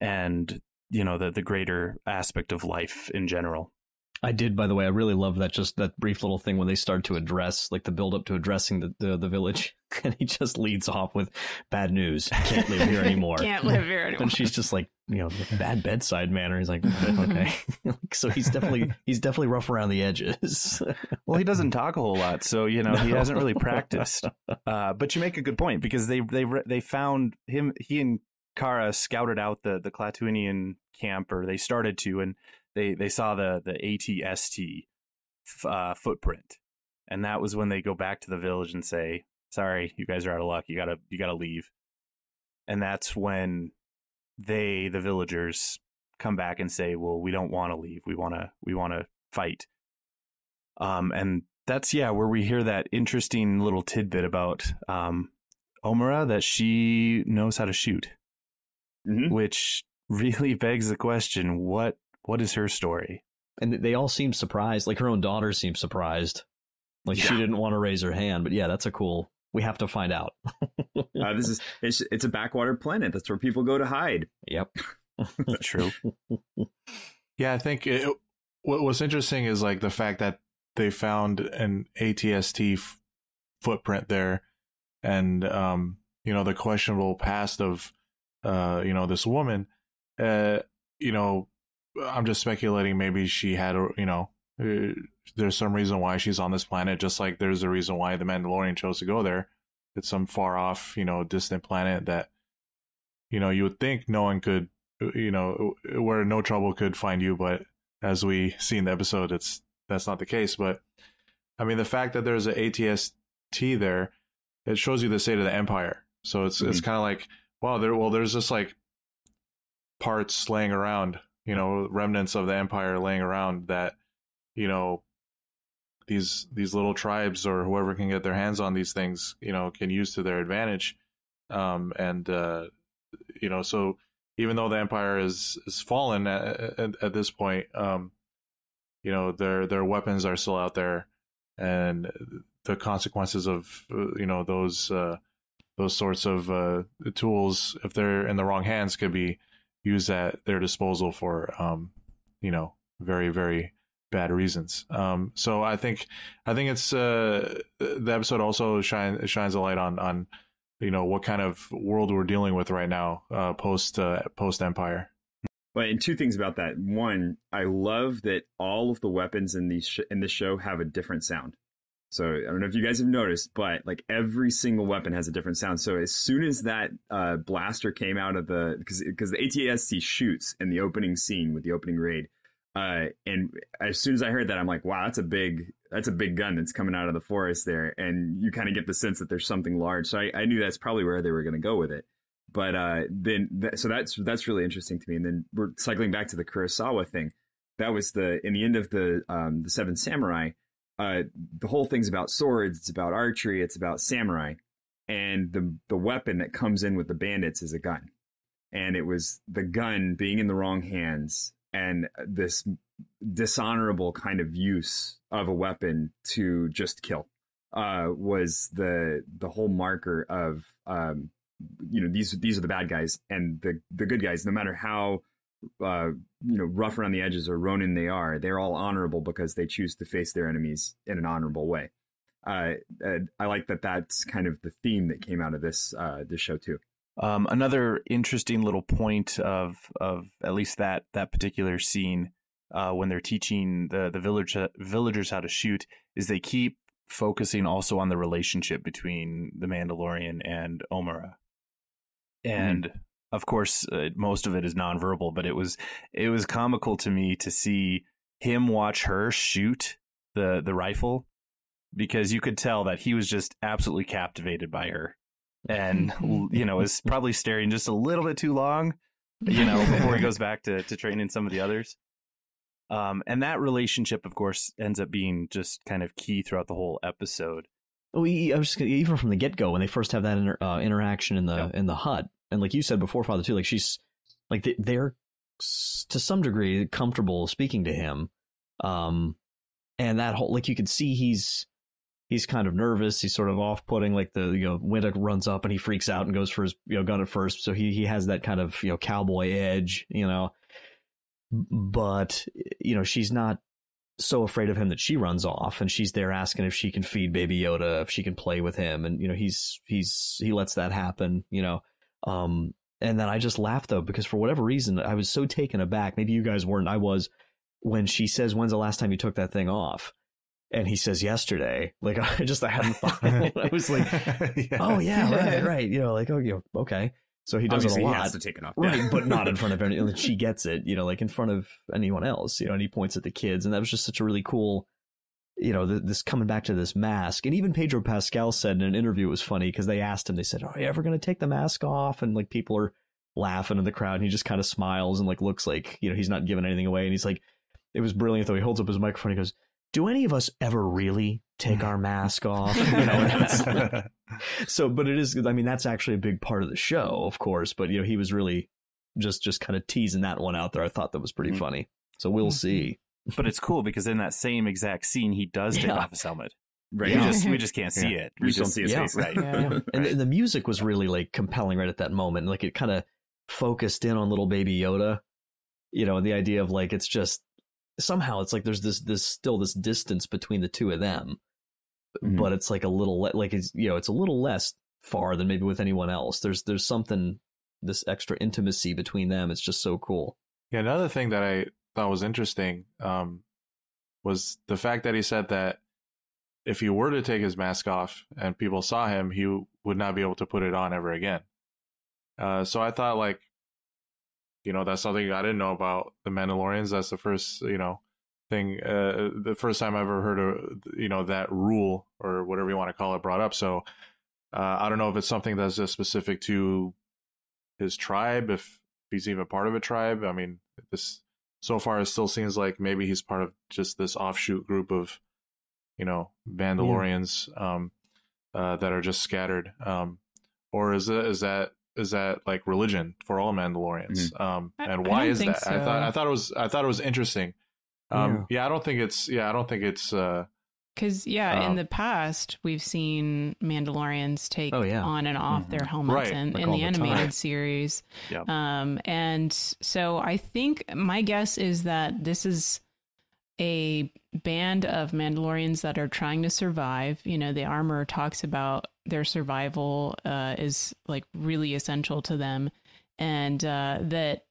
and you know the the greater aspect of life in general I did, by the way. I really love that just that brief little thing when they start to address, like the build up to addressing the, the, the village. [laughs] And he just leads off with bad news. Can't live here anymore. [laughs] Can't live here anymore. [laughs] And she's just like, you know, bad bedside manner. He's like, okay. so he's definitely, he's definitely rough around the edges. well, he doesn't talk a whole lot. So, you know, he hasn't really practiced. Uh, but you make a good point because they, they, they found him, he and Cara scouted out the, the Klatooinian camp or they started to, and they, they saw the, the ATST uh, footprint. And that was when they go back to the village and say, sorry, you guys are out of luck. You gotta, you gotta leave. And that's when they, the villagers, come back and say, well, we don't want to leave. We want to, we want to fight. Um, and that's, yeah, where we hear that interesting little tidbit about, um, Omera that she knows how to shoot, which really [laughs] begs the question, what, what is her story? and they all seem surprised. Like her own daughter seems surprised. Like she didn't want to raise her hand. But yeah, that's a cool. We have to find out. Uh, this is it's, it's a backwater planet. That's where people go to hide. Yep. True. [laughs] Yeah, I think it, what, what's interesting is like the fact that they found an ATST f- footprint there, and um, you know the questionable past of uh, you know this woman. Uh, you know, I'm just speculating. Maybe she had, a you know, uh, there's some reason why she's on this planet, just like there's a reason why the Mandalorian chose to go there. It's some far off, you know, distant planet that, you know, you would think no one could, you know, where no trouble could find you. But as we see in the episode, it's that's not the case. But I mean, the fact that there's an ATST there, it shows you the state of the Empire. So it's it's Mhm. kind of like, wow, there. Well, there's just like parts laying around, you know, remnants of the Empire laying around that, you know, these these little tribes or whoever can get their hands on these things, you know, can use to their advantage. Um, and uh, you know, so even though the empire is is fallen at, at, at this point, um, you know, their their weapons are still out there, and the consequences of you know those uh, those sorts of uh, tools, if they're in the wrong hands, could be used at their disposal for um, you know very very bad reasons. Um, so I think I think it's uh, the episode also shine shines a light on on you know what kind of world we're dealing with right now uh, post uh, post Empire. But and two things about that. One, I love that all of the weapons in these sh- in this show have a different sound. So I don't know if you guys have noticed, but like every single weapon has a different sound. So as soon as that uh, blaster came out of the because because the ATST shoots in the opening scene with the opening raid, uh, and as soon as I heard that, I'm like, wow, that's a big that's a big gun that's coming out of the forest there, and you kind of get the sense that there's something large. So I, I knew that's probably where they were going to go with it. But uh, then th- so that's that's really interesting to me. And then we're cycling back to the Kurosawa thing. That was the in the end of the um, the Seven Samurai. Uh, the whole thing's about swords. It's about archery. It's about samurai, and the the weapon that comes in with the bandits is a gun, and it was the gun being in the wrong hands and this dishonorable kind of use of a weapon to just kill uh, was the the whole marker of um, you know these these are the bad guys and the the good guys no matter how uh, you know rough around the edges or Ronin they are they're all honorable because they choose to face their enemies in an honorable way. Uh, and I like that that's kind of the theme that came out of this uh, this show too. Um, another interesting little point of of at least that that particular scene uh, when they're teaching the the village villagers how to shoot is they keep focusing also on the relationship between the Mandalorian and Omera, and of course uh, most of it is nonverbal, but it was it was comical to me to see him watch her shoot the the rifle because you could tell that he was just absolutely captivated by her and you know is [laughs] probably staring just a little bit too long you know before he goes [laughs] back to to training some of the others. Um and that relationship of course ends up being just kind of key throughout the whole episode. Oh, I was just gonna, even from the get go when they first have that inter, uh, interaction in the in the hut, and like you said before, Father too, like she's like they, they're to some degree comfortable speaking to him, um, and that whole like you could see he's he's kind of nervous, he's sort of off putting. Like the you know Winta runs up and he freaks out and goes for his you know gun at first, so he he has that kind of you know cowboy edge, you know, but you know she's not so afraid of him that she runs off and she's there asking if she can feed baby Yoda, if she can play with him. And, you know, he's, he's, he lets that happen, you know. Um, and then I just laughed though, because for whatever reason, I was so taken aback. Maybe you guys weren't. I was when she says, When's the last time you took that thing off? And he says, Yesterday. Like, [laughs] I just, I hadn't thought. [laughs] I was like, yeah. Oh, yeah, [laughs] right, right. You know, like, oh, you know, okay. So he does Obviously, it a lot. He has to take it off, right? Yeah. but not in front of anyone. She gets it, you know, like in front of anyone else, you know. And he points at the kids, and that was just such a really cool, you know, this coming back to this mask. And even Pedro Pascal said in an interview it was funny because they asked him, they said, "Are you ever going to take the mask off?" And like people are laughing in the crowd, and he just kind of smiles and like looks like you know he's not giving anything away. And he's like, it was brilliant though. He holds up his microphone. He goes, "Do any of us ever really take our mask off?" [laughs] You know. so, but it is. I mean, that's actually a big part of the show, of course. But you know, he was really just just kind of teasing that one out there. I thought that was pretty mm-hmm. funny. So we'll see. But it's cool because in that same exact scene, he does take Yeah. off his helmet. Right. We just we just can't see Yeah. it. We just don't see his yeah. face. Right. Yeah. [laughs] And the, the music was really like compelling right at that moment. Like it kind of focused in on little baby Yoda, you know, and the idea of like it's just somehow it's like there's this this still this distance between the two of them, Mhm. but it's like a little le- like it's you know it's a little less far than maybe with anyone else. There's there's something this extra intimacy between them. It's just so cool. Yeah, another thing that I thought was interesting um, was the fact that he said that if he were to take his mask off and people saw him, he would not be able to put it on ever again. Uh, so I thought, like, you know, that's something I didn't know about the Mandalorians. That's the first, you know, thing, uh, the first time I ever heard of, you know, that rule or whatever you want to call it brought up. So uh, I don't know if it's something that's just specific to his tribe, if he's even part of a tribe. I mean, this so far it still seems like maybe he's part of just this offshoot group of, you know, Mandalorians um, uh, that are just scattered. Um, or is it is that is that like religion for all Mandalorians? Um, and I why don't is think that? I thought. I thought it was I thought it was interesting. Um, yeah. I don't think it's yeah I don't think it's uh, Because yeah, in Um, the past we've seen Mandalorians take Oh, yeah. on and off their helmets Right. in, Like in all the the time. animated [laughs] series. Yep. Um, and so I think my guess is that this is a band of Mandalorians that are trying to survive. You know, the armor talks about their survival uh, is like really essential to them, and uh, that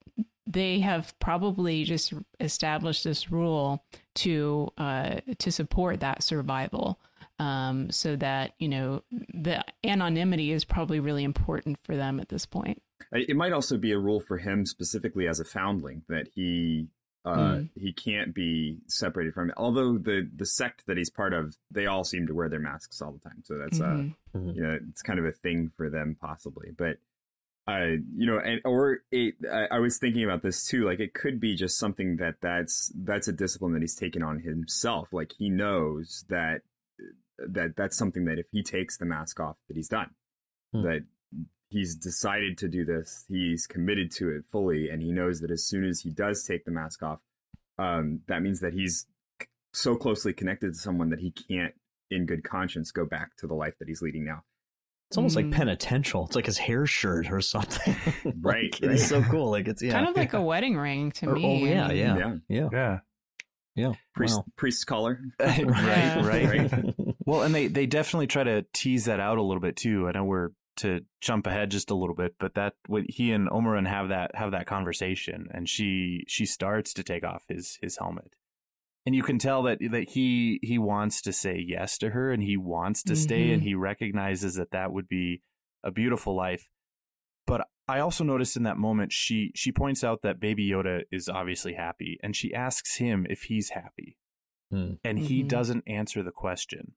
they have probably just established this rule to uh, to support that survival. Um, so that you know the anonymity is probably really important for them at this point. It might also be a rule for him specifically as a foundling that he uh, Mm. he can't be separated from it. Although the the sect that he's part of, they all seem to wear their masks all the time, so that's uh Mhm. you know it's kind of a thing for them possibly. But uh, you know, and or it, I, I was thinking about this too. Like it could be just something that that's that's a discipline that he's taken on himself. Like he knows that that that's something that if he takes the mask off, that he's done. Hmm. That he's decided to do this. He's committed to it fully, and he knows that as soon as he does take the mask off, um, that means that he's so closely connected to someone that he can't, in good conscience, go back to the life that he's leading now. It's almost Mm. like penitential. It's like his hair shirt or something. [laughs] Right, Like, It's so cool. Like it's yeah. Kind of like a [laughs] wedding ring to Or- me. oh yeah, yeah, Yeah. yeah, yeah yeah. Priest, Wow. priest's collar. right, Yeah. [laughs] right. Well, and they they definitely try to tease that out a little bit too. I know we're to jump ahead just a little bit, but that when he and Omaran have that have that conversation, and she she starts to take off his his helmet, and you can tell that that he he wants to say yes to her, and he wants to stay, and he recognizes that that would be a beautiful life. But I also noticed in that moment she she points out that Baby Yoda is obviously happy, and she asks him if he's happy, Hmm. and he Mhm. doesn't answer the question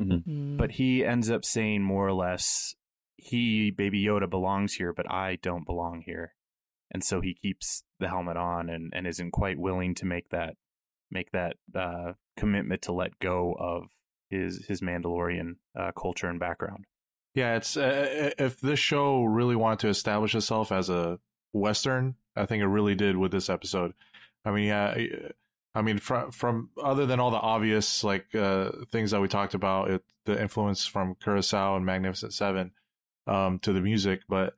Mm. but he ends up saying more or less he baby yoda belongs here but i don't belong here and so he keeps the helmet on and, and isn't quite willing to make that make that uh, commitment to let go of his his mandalorian uh, culture and background Yeah, it's uh, if this show really wanted to establish itself as a western, I think it really did with this episode. I mean, yeah, I mean from from other than all the obvious like uh, things that we talked about, it, the influence from Kurosawa and Magnificent Seven um, to the music, but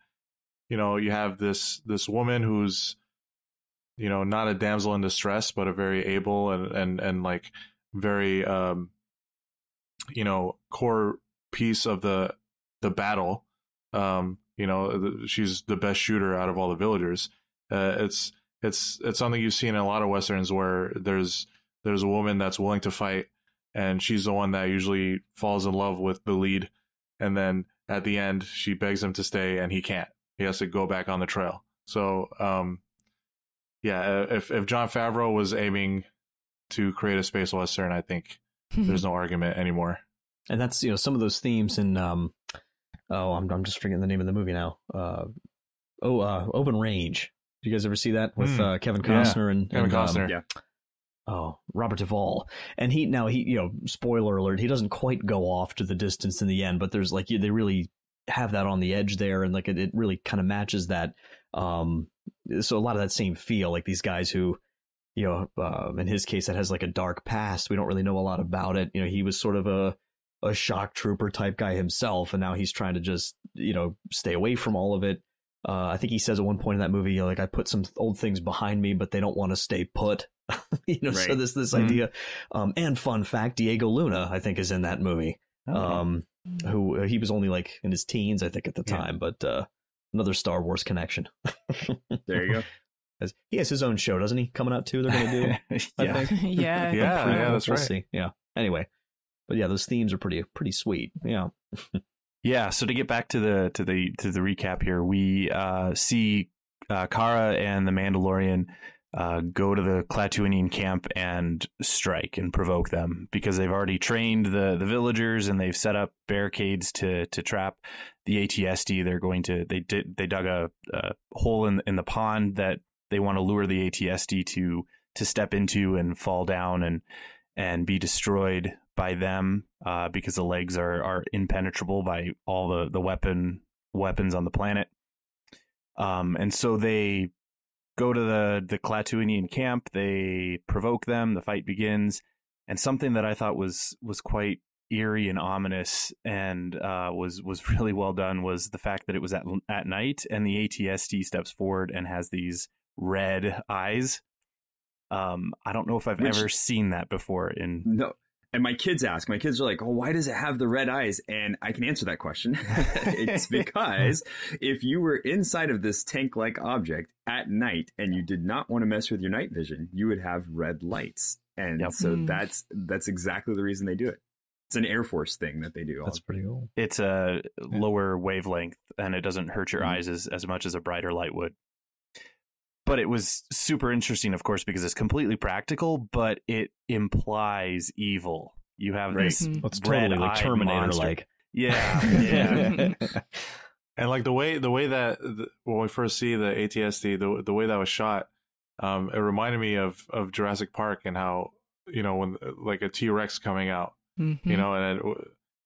you know, you have this this woman who's you know, not a damsel in distress, but a very able and and and like very um, you know, core piece of the the battle. Um, you know, she's the best shooter out of all the villagers. Uh, it's it's it's something you see in a lot of westerns where there's there's a woman that's willing to fight, and she's the one that usually falls in love with the lead, and then at the end she begs him to stay, and he can't. He has to go back on the trail. So, um, yeah, uh, if if Jon Favreau was aiming to create a space western, I think there's [laughs] no argument anymore. And that's you know some of those themes in um, oh I'm I'm just forgetting the name of the movie now. Uh, oh, uh, Open Range. Did you guys ever see that with Mm. uh, Kevin Yeah. Costner and Kevin and, um, Costner. Yeah. Oh, Robert Duvall. And he now he you know spoiler alert he doesn't quite go off to the distance in the end, but there's like they really have that on the edge there, and like it, it really kind of matches that. Um, so a lot of that same feel, like these guys who, you know, um, in his case, that has like a dark past. We don't really know a lot about it. You know, he was sort of a a shock trooper type guy himself, and now he's trying to just you know stay away from all of it. Uh, I think he says at one point in that movie, like I put some old things behind me, but they don't want to stay put. [laughs] you know, so Right. this this Mhm. idea. Um, and fun fact, Diego Luna, I think, is in that movie. Um, who uh, he was only like in his teens, I think, at the Yeah. time, but uh, another Star Wars connection. [laughs] [laughs] There you go. He has his own show, doesn't he? Coming out too. They're going to do. [laughs] I yeah. think. yeah. Yeah, Prequel. yeah, that's We'll right. see. Yeah. Anyway, but yeah, those themes are pretty pretty sweet. Yeah. Yeah, so to get back to the to the to the recap here, we uh, see uh, Cara and the Mandalorian uh, go to the Klatooinian camp and strike and provoke them because they've already trained the the villagers and they've set up barricades to to trap the ATST. They're going to they did they dug a, a hole in in the pond that they want to lure the ATST to to step into and fall down and and be destroyed by them uh, because the legs are are impenetrable by all the the weapon weapons on the planet. Um, and so they go to the the Klatooinian camp. They provoke them. The fight begins, and something that I thought was was quite eerie and ominous and uh, was was [laughs] really well done was the fact that it was at at night and the ATST steps forward and has these red eyes. Um, I don't know if I've Which- ever seen that before in No. And my kids ask, my kids are like, oh, why does it have the red eyes? And I can answer that question. [laughs] [laughs] it's because if you were inside of this tank like object at night and you did not want to mess with your night vision, you would have red lights. And Yep. so Hmm. that's that's exactly the reason they do it. It's an Air Force thing that they do. That's pretty cool. it's a lower wavelength and it doesn't hurt your Mhm. eyes as, as much as a brighter light would. But it was super interesting, of course, because it's completely practical, but it implies evil. You have Right. this Mhm. It's red totally like eyed Terminator like. Yeah, [laughs] yeah. and like the way the way that the, when we first see the ATST, the the way that was shot, um, it reminded me of of Jurassic Park and how you know when like a T Rex coming out, Mhm. you know, and it,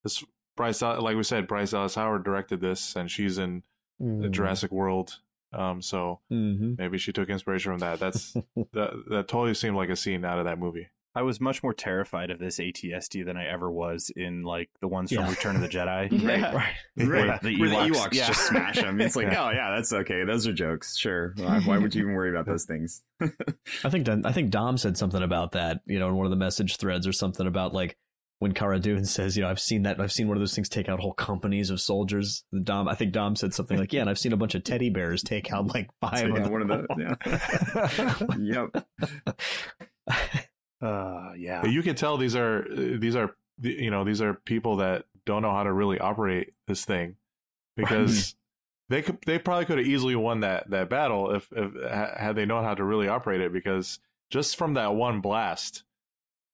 this Bryce, like we said, Bryce Dallas Howard directed this, and she's in the Jurassic World, um, so Mm-hmm. maybe she took inspiration from that. That's [laughs] that that totally seemed like a scene out of that movie. I was much more terrified of this ATST than I ever was in like the ones from Yeah. Return of the Jedi. [laughs] Yeah. Right. Where Right. the Where the Ewoks- Ewoks yeah. just smash them. It's like, [laughs] Yeah. oh yeah, that's okay. Those are jokes. Sure. Why, why would you even worry about those things? I think I think Dom said something about that, you know, in one of the message threads or something about like when Cara Dune says, you know, I've seen that, I've seen one of those things take out whole companies of soldiers. Dom, I think Dom said something like, yeah, and I've seen a bunch of teddy bears take out like [laughs] five So, yeah, of them. one of the yeah. [laughs] yep. [laughs] Uh, yeah. But you can tell these are these are you know these are people that don't know how to really operate this thing because they could they probably could have easily won that that battle if, if had they known how to really operate it because just from that one blast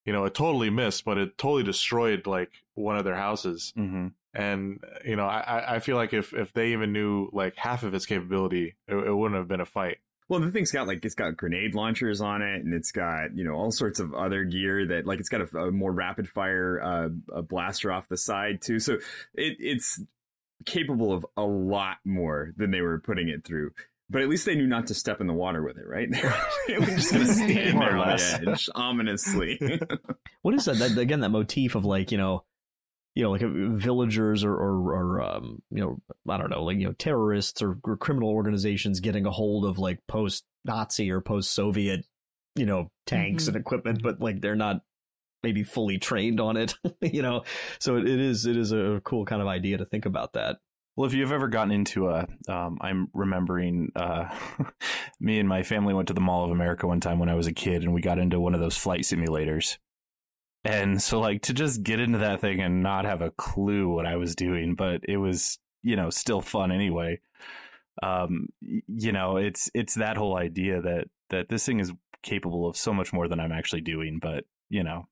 you know it totally missed but it totally destroyed like one of their houses hmm and you know I I- I feel like if if they even knew like half of its capability it, it wouldn't have been a fight Well, the thing's got like it's got grenade launchers on it, and it's got you know all sorts of other gear that like it's got a, a more rapid fire uh, a blaster off the side too. So it, it's capable of a lot more than they were putting it through. But at least they knew not to step in the water with it, right? [laughs] they were just going [laughs] to stand there on the edge ominously. [laughs] What is that? that? Again, that motif of like, you know, you know, like uh, villagers or, or, or um, you know, I don't know, like, you know, terrorists or, or criminal organizations getting a hold of like post Nazi or post Soviet, you know, tanks Mhm. and equipment, but like they're not maybe fully trained on it, you know. So it, it is it is a cool kind of idea to think about that. Well, if you've ever gotten into a, um, I'm remembering, uh, [laughs] me and my family went to the Mall of America one time when I was a kid, and we got into one of those flight simulators. And so, like, to just get into that thing and not have a clue what I was doing, but it was, you know, still fun anyway. Um, you know, it's it's that whole idea that that this thing is capable of so much more than I'm actually doing, but you know,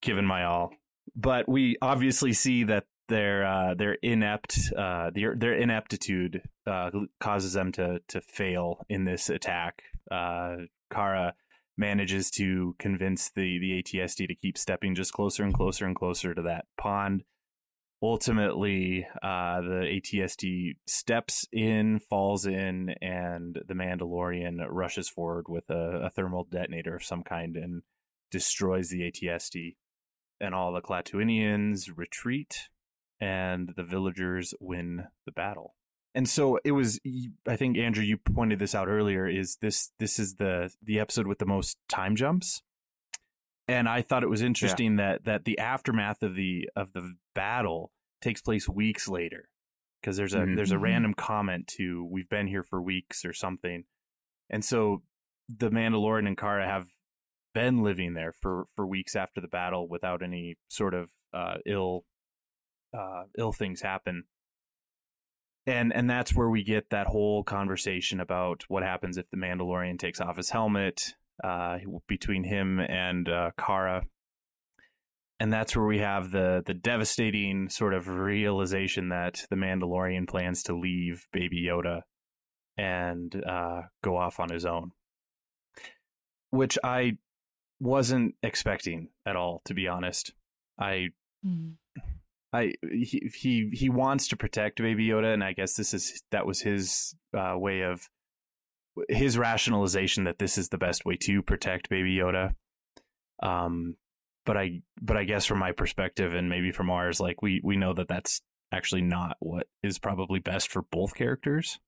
given my all. But we obviously see that their uh, their inept uh, their their ineptitude uh, causes them to to fail in this attack. Uh, Cara manages to convince the the ATST to keep stepping just closer and closer and closer to that pond. Ultimately, uh, the ATST steps in, falls in, and the Mandalorian rushes forward with a, a thermal detonator of some kind and destroys the ATST. And all the Klatooinians retreat, and the villagers win the battle. And so it was. I think Andrew, you pointed this out earlier. Is this this is the the episode with the most time jumps? And I thought it was interesting that that the aftermath of the of the battle takes place weeks later because there's a Mhm. there's a Mhm. random comment to we've been here for weeks or something. And so the Mandalorian and Cara have been living there for for weeks after the battle without any sort of uh, ill uh, ill things happen. And and that's where we get that whole conversation about what happens if the Mandalorian takes off his helmet uh, between him and uh, Cara. And that's where we have the the devastating sort of realization that the Mandalorian plans to leave Baby Yoda and uh, go off on his own, which I wasn't expecting at all, to be honest. I Mhm. I he he he wants to protect Baby Yoda, and I guess this is that was his uh, way of his rationalization that this is the best way to protect Baby Yoda. Um, but I but I guess from my perspective and maybe from ours, like we we know that that's actually not what is probably best for both characters.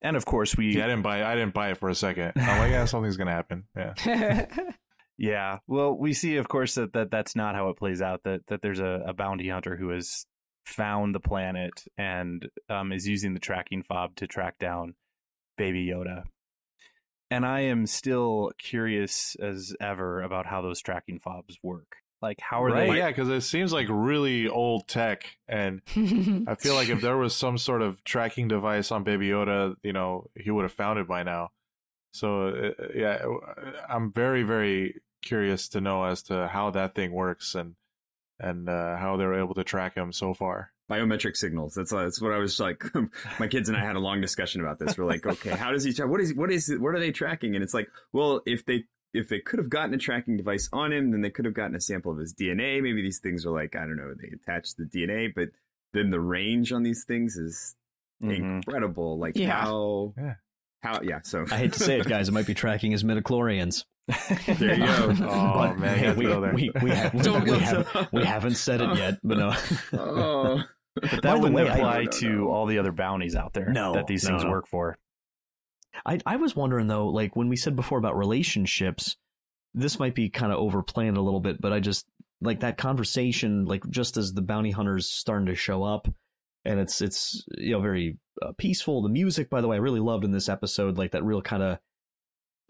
And of course, we Yeah, I didn't buy. I didn't buy it for a second. I'm like, yeah, something's gonna happen. Yeah. [laughs] [laughs] Yeah. Well, we see, of course, that, that that's not how it plays out. That that there's a, a bounty hunter who has found the planet and um, is using the tracking fob to track down Baby Yoda. And I am still curious as ever about how those tracking fobs work. Like, how are right, they? Yeah, because it seems like really old tech, and [laughs] I feel like if there was some sort of tracking device on Baby Yoda, you know, he would have found it by now. So uh, yeah, I'm very very curious to know as to how that thing works and and uh, how they're able to track him so far. Biometric signals. That's uh, that's what I was like. [laughs] my kids and I had a long discussion about this. We're like, okay, how does he track? What is what is what are they tracking? And it's like, well, if they if they could have gotten a tracking device on him, then they could have gotten a sample of his DNA. Maybe these things are like, I don't know, they attach the DNA, but then the range on these things is Mhm. incredible. Like Yeah. how Yeah. How yeah. So I hate to say it, guys, it might be tracking his midichlorians. there you go. [laughs] Oh but man, hey, we, there. we, we, have, Don't we, go have, we haven't said it yet, but no. [laughs] oh. But that wouldn't way, I- apply No, no, to no. all the other bounties out there No, that these no, things no. work for. I I was wondering though, like when we said before about relationships, this might be kind of overplanned a little bit, but I just like that conversation, like just as the bounty hunters starting to show up, and it's it's you know very uh, peaceful. The music, by the way, I really loved in this episode, like that real kind of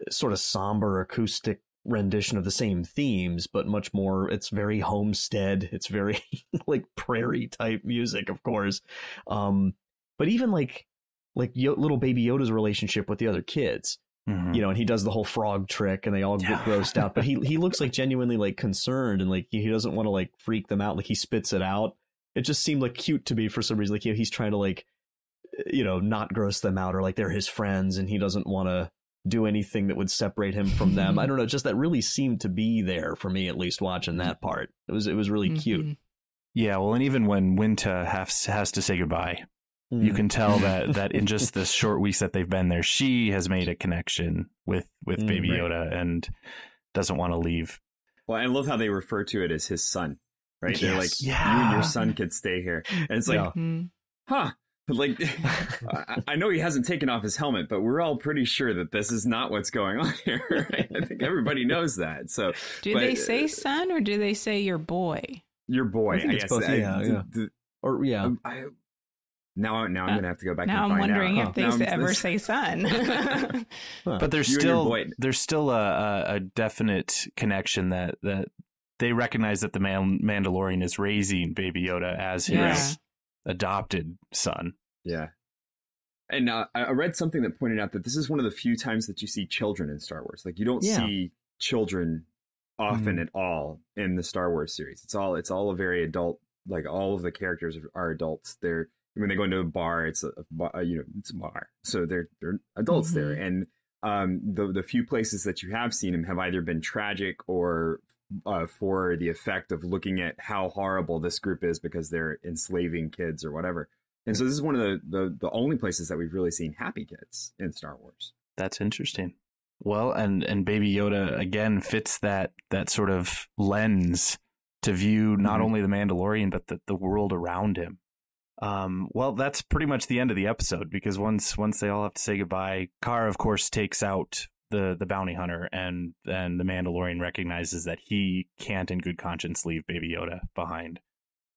sort of somber acoustic rendition of the same themes, but much more. It's very homestead. It's very [laughs] like prairie type music, of course. Um, but even like like Yo- little baby Yoda's relationship with the other kids, Mhm. you know, and he does the whole frog trick, and they all get grossed out. But he he looks like [laughs] genuinely like concerned, and like he doesn't want to like freak them out. Like he spits it out. It just seemed like cute to me for some reason. Like you know, he's trying to like you know not gross them out, or like they're his friends, and he doesn't want to do anything that would separate him from them. I [laughs] don't know. Just that really seemed to be there for me, at least watching that part. It was it was really cute. Mhm. Yeah, well, and even when Winta has has to say goodbye, you Mm. can tell that that in just the [laughs] short weeks that they've been there, she has made a connection with with Mm, Baby right. Yoda and doesn't want to leave. Well, I love how they refer to it as his son, right? They're like, Yes. you and your son could stay here. And it's like, Yeah. Mhm. huh, like [laughs] I, I know he hasn't taken off his helmet, but we're all pretty sure that this is not what's going on [laughs] here. Right? I think everybody knows that. So, Do but, they uh, say son or do they say your boy? your boy? I think it's guess. both, I- yeah, d- yeah. d- or yeah. Um, I, now, now I'm uh, gonna have to go back. Now and I'm wondering out. if they Now I'm- ever say son. [laughs] But there's You still there's still a, a, a definite connection that that they recognize that the Man- Mandalorian is raising Baby Yoda as his Yeah. adopted son. Yeah. And uh, I I read something that pointed out that this is one of the few times that you see children in Star Wars. Like you don't Yeah. see children often Mm. at all in the Star Wars series. It's all it's all a very adult. Like all of the characters are adults. They're when they go into a bar, it's a, a bar, you know it's a bar, so they're they're adults there. And um, the the few places that you have seen them have either been tragic or uh, for the effect of looking at how horrible this group is because they're enslaving kids or whatever. And so this is one of the, the, the only places that we've really seen happy kids in Star Wars. That's interesting. Well, and and Baby Yoda again fits that that sort of lens to view not Mhm. only the Mandalorian but the, the world around him. Um, well, that's pretty much the end of the episode because once once they all have to say goodbye, Cara of course takes out the the bounty hunter, and and the Mandalorian recognizes that he can't, in good conscience, leave Baby Yoda behind,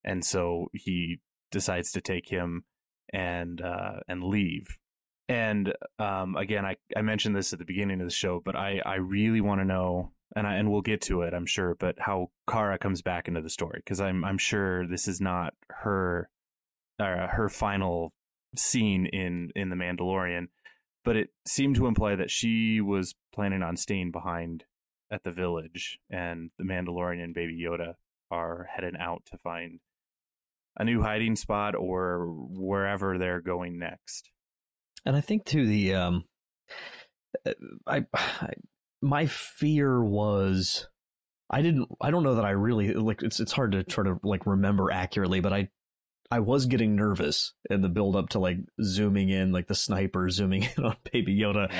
and so he decides to take him and uh, and leave. And um, again, I, I mentioned this at the beginning of the show, but I, I really want to know, and I, and we'll get to it, I'm sure, but how Cara comes back into the story because I'm I'm sure this is not her uh, her final scene in in the Mandalorian, but it seemed to imply that she was planning on staying behind at the village, and the Mandalorian and Baby Yoda are heading out to find a new hiding spot or wherever they're going next. And I think too the um, uh, I, I my fear was I didn't I don't know that I really like it's it's hard to try to like remember accurately, but I I was getting nervous in the build up to like zooming in like the sniper zooming [laughs] in on Baby Yoda.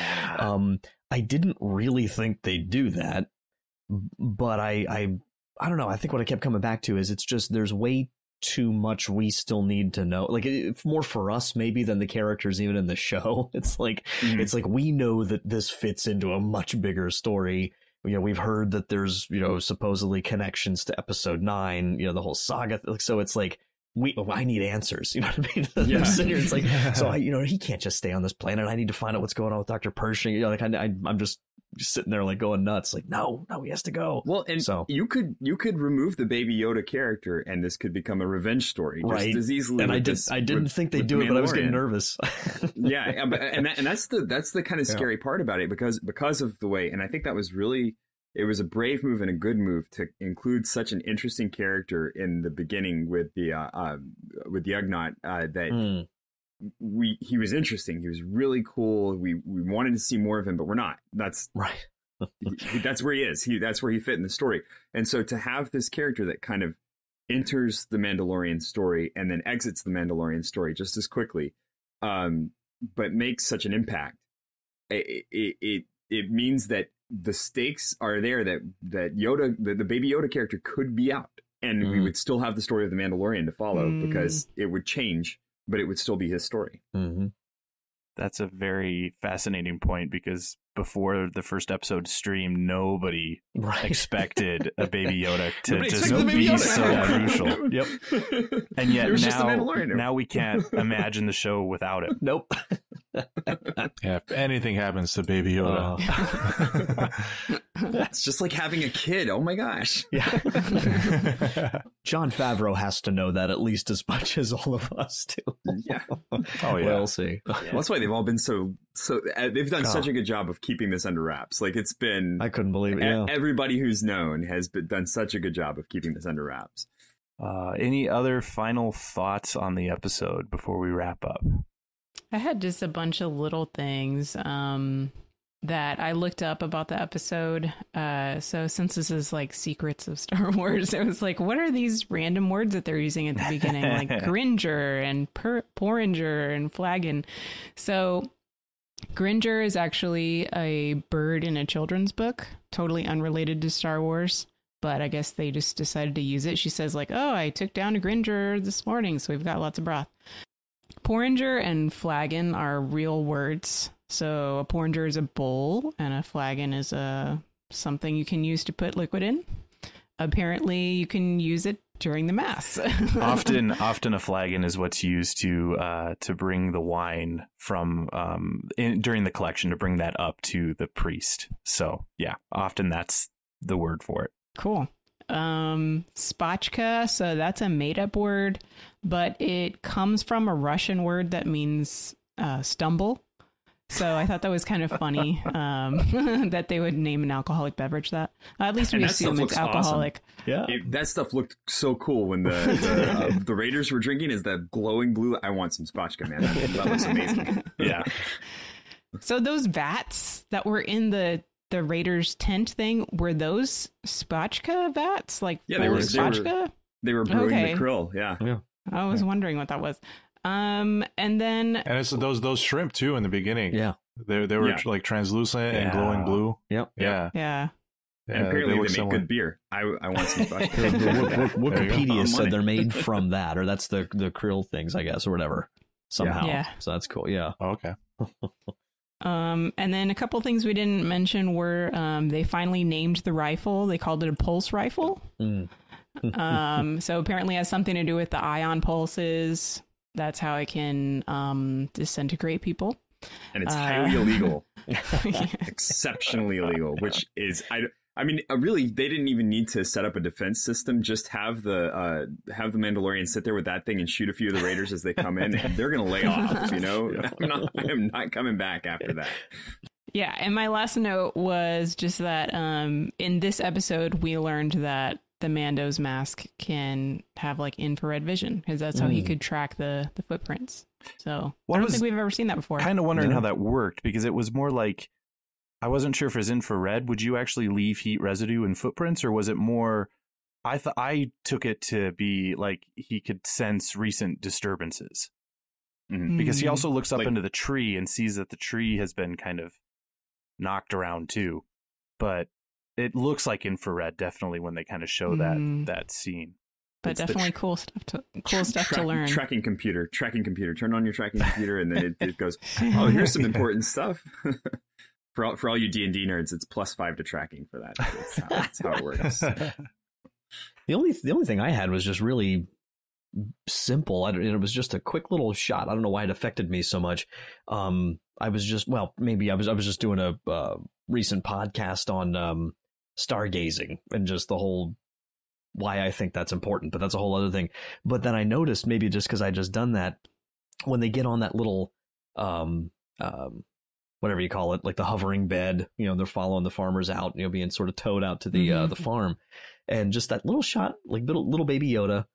Um, I didn't really think they'd do that, but I I I don't know. I think what I kept coming back to is it's just there's way too much we still need to know. Like more for us maybe than the characters even in the [laughs] show. It's like Mhm. it's like we know that this fits into a much bigger story. You know, we've heard that there's, you know, supposedly connections to episode 9, you know, the whole saga. So it's like we oh, I need answers, [laughs] you know what I mean? [laughs] Yeah. I'm sitting here, it's like [laughs] so I you know, he can't just stay on this planet. I need to find out what's going on with Dr. Pershing. You know, like I, I I'm just sitting there like going nuts like no, no, he has to go. Well, and So- you could you could remove the Baby Yoda character, and this could become a revenge story just Right. as easily. And I did I didn't with- think they'd do it, but I was getting nervous. yeah, and, and, that, and that's the that's the kind of Yeah. scary part about it because because of the way, and I think that was really it was a brave move and a good move to include such an interesting character in the beginning with the uh, uh with the Ugnaught uh, that Mm. we he was interesting. He was really cool. We we wanted to see more of him, but we're not. That's right. he, that's where he is. He that's where he fit in the story. And so to have this character that kind of enters the Mandalorian story and then exits the Mandalorian story just as quickly, um, but makes such an impact, it it it, it means that the stakes are there that that Yoda the, the baby Yoda character could be out, and we Mm. would still have the story of the Mandalorian to follow Mm. because it would change, but it would still be his story. hmm That's a very fascinating point because before the first episode streamed, nobody Right. expected a Baby Yoda to Nobody just expected be Yoda. so [laughs] crucial. Yep. And yet It was just the now, now we can't imagine the show without it. Nope. [laughs] Yeah, if anything happens to Baby Yoda, oh. [laughs] it's just like having a kid. Oh my gosh. Yeah. Jon Favreau has to know that at least as much as all of us do. Yeah. Oh yeah. We'll see. Well, that's why they've all been so so. Uh, they've done such Oh. a good job of keeping this under wraps. Like it's been I couldn't believe it. Yeah. everybody who's known has been, done such a good job of keeping this under wraps. Uh, any other final thoughts on the episode before we wrap up? I had just a bunch of little things um, that I looked up about the episode. Uh, so since this is like secrets of Star [laughs] Wars, it was like, what are these random words that they're using at the beginning, like [laughs] Gringer and per- Porringer and Flagon? So Gringer is actually a bird in a children's book, totally unrelated to Star Wars. But I guess they just decided to use it. She says, like, oh, I took down a Gringer this morning, so we've got lots of broth. Porringer and flagon are real words. So a porringer is a bowl, and a flagon is a something you can use to put liquid in. Apparently, you can use it during the mass. [laughs] often, often a flagon is what's used to uh, to bring the wine from um, in, during the collection to bring that up to the priest. So yeah, often that's the word for it. Cool. Um, spotchka, so that's a made up word, but it comes from a Russian word that means uh, stumble. So I thought that was kind of funny um, [laughs] that they would name an alcoholic beverage that. Uh, at least we assume it's alcoholic. Awesome. Yeah, it, that stuff looked so cool when the the, uh, [laughs] the, Raiders were drinking. Is that glowing blue? I want some spotchka, man. That, that looks amazing. [laughs] yeah. So those vats that were in the the Raiders tent thing were those spotchka vats? Like yeah, they were spotchka. They were, they were brewing okay. the krill. Yeah. Yeah. I was wondering what that was. Um, and then and it's those those shrimp too in the beginning. Yeah, they they were yeah. like translucent yeah. and glowing blue. Yep. Yeah. Yeah. Yeah, and apparently they, they make similar. good beer. I, I want some. [laughs] Wikipedia said they're made [laughs] from that, or that's the the krill things, I guess, or whatever. Somehow, yeah. So that's cool. Yeah. Oh, okay. [laughs] um, and then a couple things we didn't mention were um, they finally named the rifle. They called it a pulse rifle. Mm. um, so apparently it has something to do with the ion pulses. That's how I can um, disintegrate people. And it's highly uh, illegal, [laughs] [laughs] exceptionally illegal. Which is I. I mean, uh, really, they didn't even need to set up a defense system. Just have the uh, have the Mandalorian sit there with that thing and shoot a few of the Raiders as they come in, and they're going to lay off. [laughs] You know, I'm not, I'm not coming back after that. Yeah, and my last note was just that um, in this episode we learned that the Mando's mask can have like infrared vision because that's how mm. he could track the the footprints. So well, I don't think we've ever seen that before. Kind of wondering yeah. how that worked because it was more like I wasn't sure if it was infrared. Would you actually leave heat residue in footprints, or was it more? I thought I took it to be like he could sense recent disturbances mm-hmm. because he also looks up like, into the tree and sees that the tree has been kind of knocked around too. But it looks like infrared definitely when they kind of show that mm. that scene. But it's definitely tra- cool stuff to cool stuff tra- to learn. Tracking computer, tracking computer. Turn on your tracking computer, and then it, it goes. [laughs] Oh, here's some important stuff. [laughs] for all for all you D and D nerds, it's plus five to tracking for that. That's how, that's how it works. [laughs] the only the only thing I had was just really simple. I, it was just a quick little shot. I don't know why it affected me so much. Um, I was just well, maybe I was I was just doing a uh, recent podcast on um, stargazing and just the whole why I think that's important, but that's a whole other thing. But then I noticed maybe just because I just done that when they get on that little um um whatever you call it, like the hovering bed, you know, they're following the farmers out, you know, being sort of towed out to the mm-hmm. uh, the farm, and just that little shot, like little little baby Yoda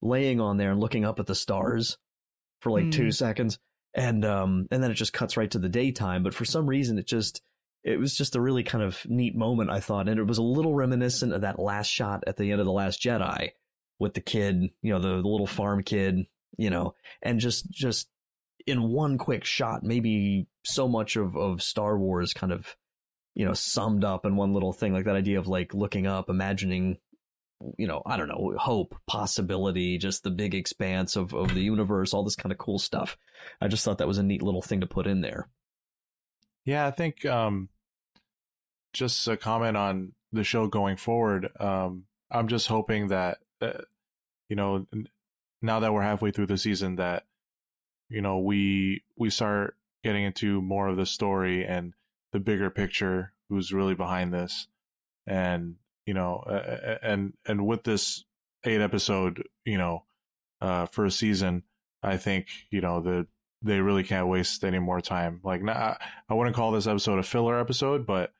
laying on there and looking up at the stars for like mm. two seconds, and um and then it just cuts right to the daytime. But for some reason, it just it was just a really kind of neat moment, I thought. And it was a little reminiscent of that last shot at the end of The Last Jedi with the kid, you know, the, the little farm kid, you know, and just, just in one quick shot, maybe so much of, of Star Wars kind of, you know, summed up in one little thing, like that idea of like looking up, imagining, you know, I don't know, hope, possibility, just the big expanse of, of the universe, all this kind of cool stuff. I just thought that was a neat little thing to put in there. Yeah, I think um, just a comment on the show going forward. Um, I'm just hoping that uh, you know now that we're halfway through the season that you know we we start getting into more of the story and the bigger picture who's really behind this and you know uh, and and with this eight episode you know uh first season i think you know the they really can't waste any more time like not, i wouldn't call this episode a filler episode but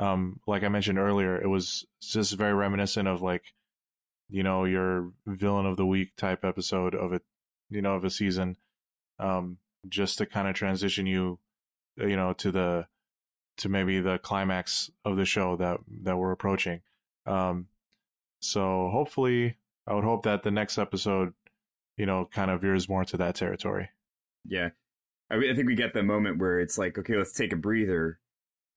um, like I mentioned earlier, it was just very reminiscent of like, you know, your villain of the week type episode of it, you know, of a season, um, just to kind of transition you, uh, you know, to the, to maybe the climax of the show that that we're approaching. Um, so hopefully, I would hope that the next episode, you know, kind of veers more to that territory. Yeah, I, I think we get the moment where it's like, okay, let's take a breather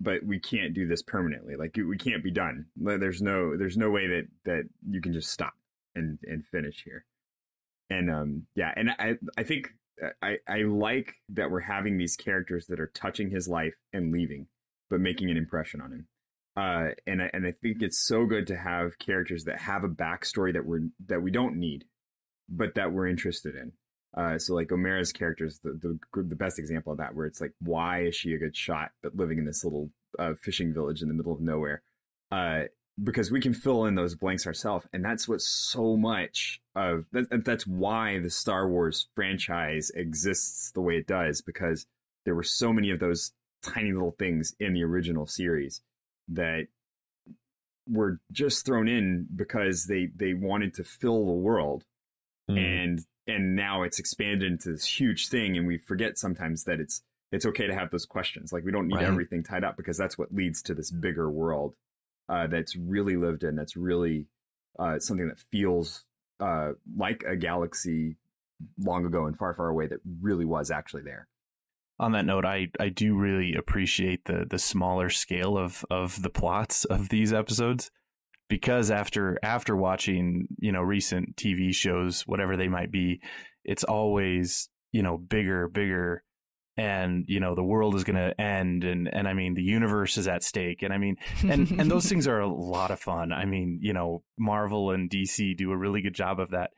but we can't do this permanently. Like we can't be done. There's no there's no way that that you can just stop and and finish here. And um yeah, and I I think I, I like that we're having these characters that are touching his life and leaving, but making an impression on him. Uh, and I, and I think it's so good to have characters that have a backstory that we're that we don't need, but that we're interested in. Uh, so like Omera's character is the, the the best example of that, where it's like, why is she a good shot, but living in this little uh, fishing village in the middle of nowhere? Uh, because we can fill in those blanks ourselves, and that's what so much of that, that's why the Star Wars franchise exists the way it does, because there were so many of those tiny little things in the original series that were just thrown in because they they wanted to fill the world mm. and and now it's expanded into this huge thing and we forget sometimes that it's it's okay to have those questions. Like we don't need right. everything tied up because that's what leads to this bigger world uh, that's really lived in that's really uh, something that feels uh, like a galaxy long ago and far far away that really was actually there. On that note, I, I do really appreciate the the smaller scale of of the plots of these episodes because after after watching you know recent TV shows, whatever they might be, it's always you know bigger, bigger, and you know the world is going to end, and and I mean the universe is at stake, and I mean and and those [laughs] things are a lot of fun. I mean you know Marvel and DC do a really good job of that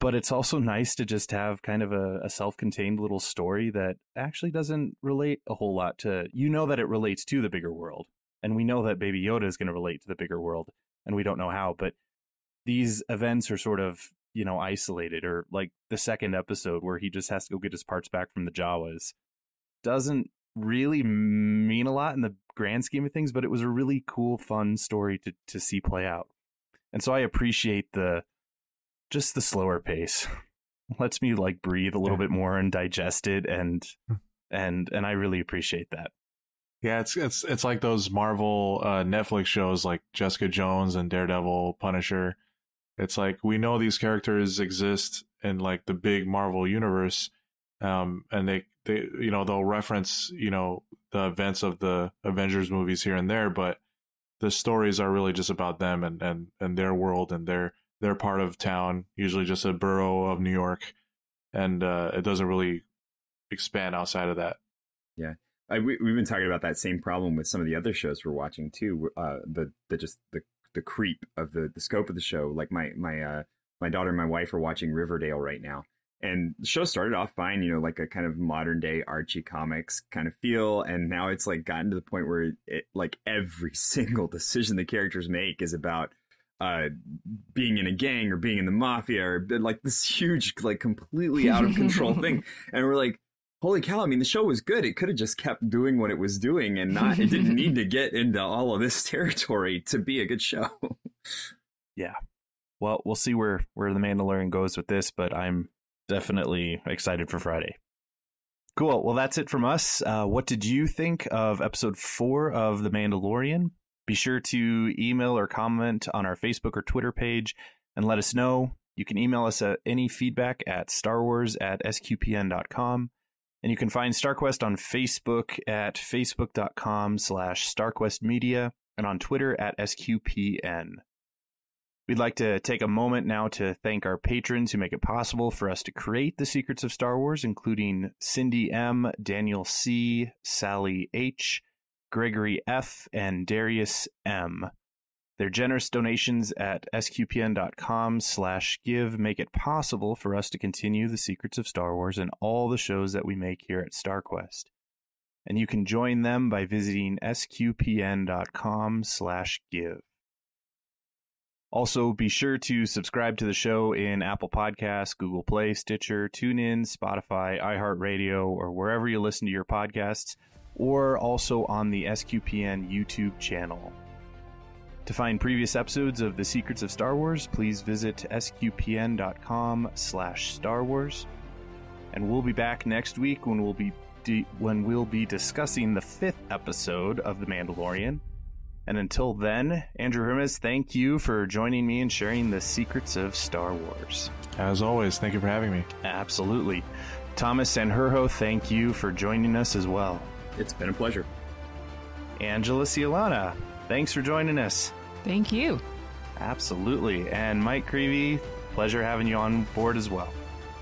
but it's also nice to just have kind of a, a, self-contained little story that actually doesn't relate a whole lot to you know that it relates to the bigger world and we know that baby yoda is going to relate to the bigger world and we don't know how but these events are sort of you know isolated or like the second episode where he just has to go get his parts back from the jawas doesn't really mean a lot in the grand scheme of things but it was a really cool fun story to to see play out and so i appreciate the just the slower pace [laughs] lets me like breathe a little yeah. bit more and digest it and hmm. and and I really appreciate that. Yeah, it's it's it's like those Marvel uh, Netflix shows like Jessica Jones and Daredevil, Punisher. It's like we know these characters exist in like the big Marvel universe, um, and they they you know they'll reference you know the events of the Avengers movies here and there, but the stories are really just about them and and and their world and their their part of town, usually just a borough of New York, and uh, it doesn't really expand outside of that. Yeah, I, we, have been talking about that same problem with some of the other shows we're watching too. Uh, the the just the the creep of the the scope of the show. Like my my uh, my daughter and my wife are watching Riverdale right now. And the show started off fine, you know, like a kind of modern day Archie comics kind of feel. And now it's like gotten to the point where it, like every [laughs] single decision the characters make is about uh, being in a gang or being in the mafia or like this huge, like completely out of control thing. [laughs] And we're like, holy cow, I mean, the show was good. It could have just kept doing what it was doing and not, it didn't need to [laughs] get into all of this [laughs] territory to be a good show. yeah. Well, we'll see where, where the Mandalorian goes with this, but I'm definitely excited for Friday. Cool. Well, that's it from us. Uh, what did you think of episode four of The Mandalorian? Be sure to email or comment on our Facebook or Twitter page and let us know. You can email us at any feedback at starwars at sqpn.com. And you can find StarQuest on Facebook at facebook.com slash starquestmedia and on Twitter at sqpn. We'd like to take a moment now to thank our patrons who make it possible for us to create the secrets of Star Wars, including Cindy M., Daniel C., Sally H., Gregory F., and Darius M. Their generous donations at sqpn.com slash give make it possible for us to continue the secrets of Star Wars and all the shows that we make here at StarQuest. And you can join them by visiting sqpn.com slash give. Also, be sure to subscribe to the show in Apple Podcasts, Google Play, Stitcher, TuneIn, Spotify, iHeartRadio, or wherever you listen to your podcasts or also on the SQPN YouTube channel. To find previous episodes of The Secrets of Star Wars, please visit sqpn.com slash Star Wars. And we'll be back next week when we'll be de- when we'll be discussing the fifth episode of The Mandalorian. And until then, Andrew Hermes, thank you for joining me and sharing the secrets of Star Wars. As always, thank you for having me. Absolutely. Thomas and Herho, thank you for joining us as well. It's been a pleasure. Angela Cialana, thanks for joining us. Thank you. Absolutely. And Mike Creevy, pleasure having you on board as well.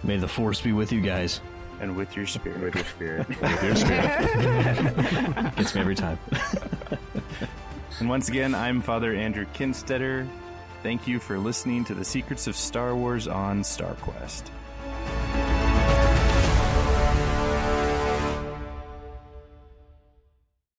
May the force be with you guys. And with your spirit. With your spirit. [laughs] with your spirit. [laughs] Gets me every time. [laughs] and once again, I'm Father Andrew Kinstetter. Thank you for listening to the Secrets of Star Wars on StarQuest.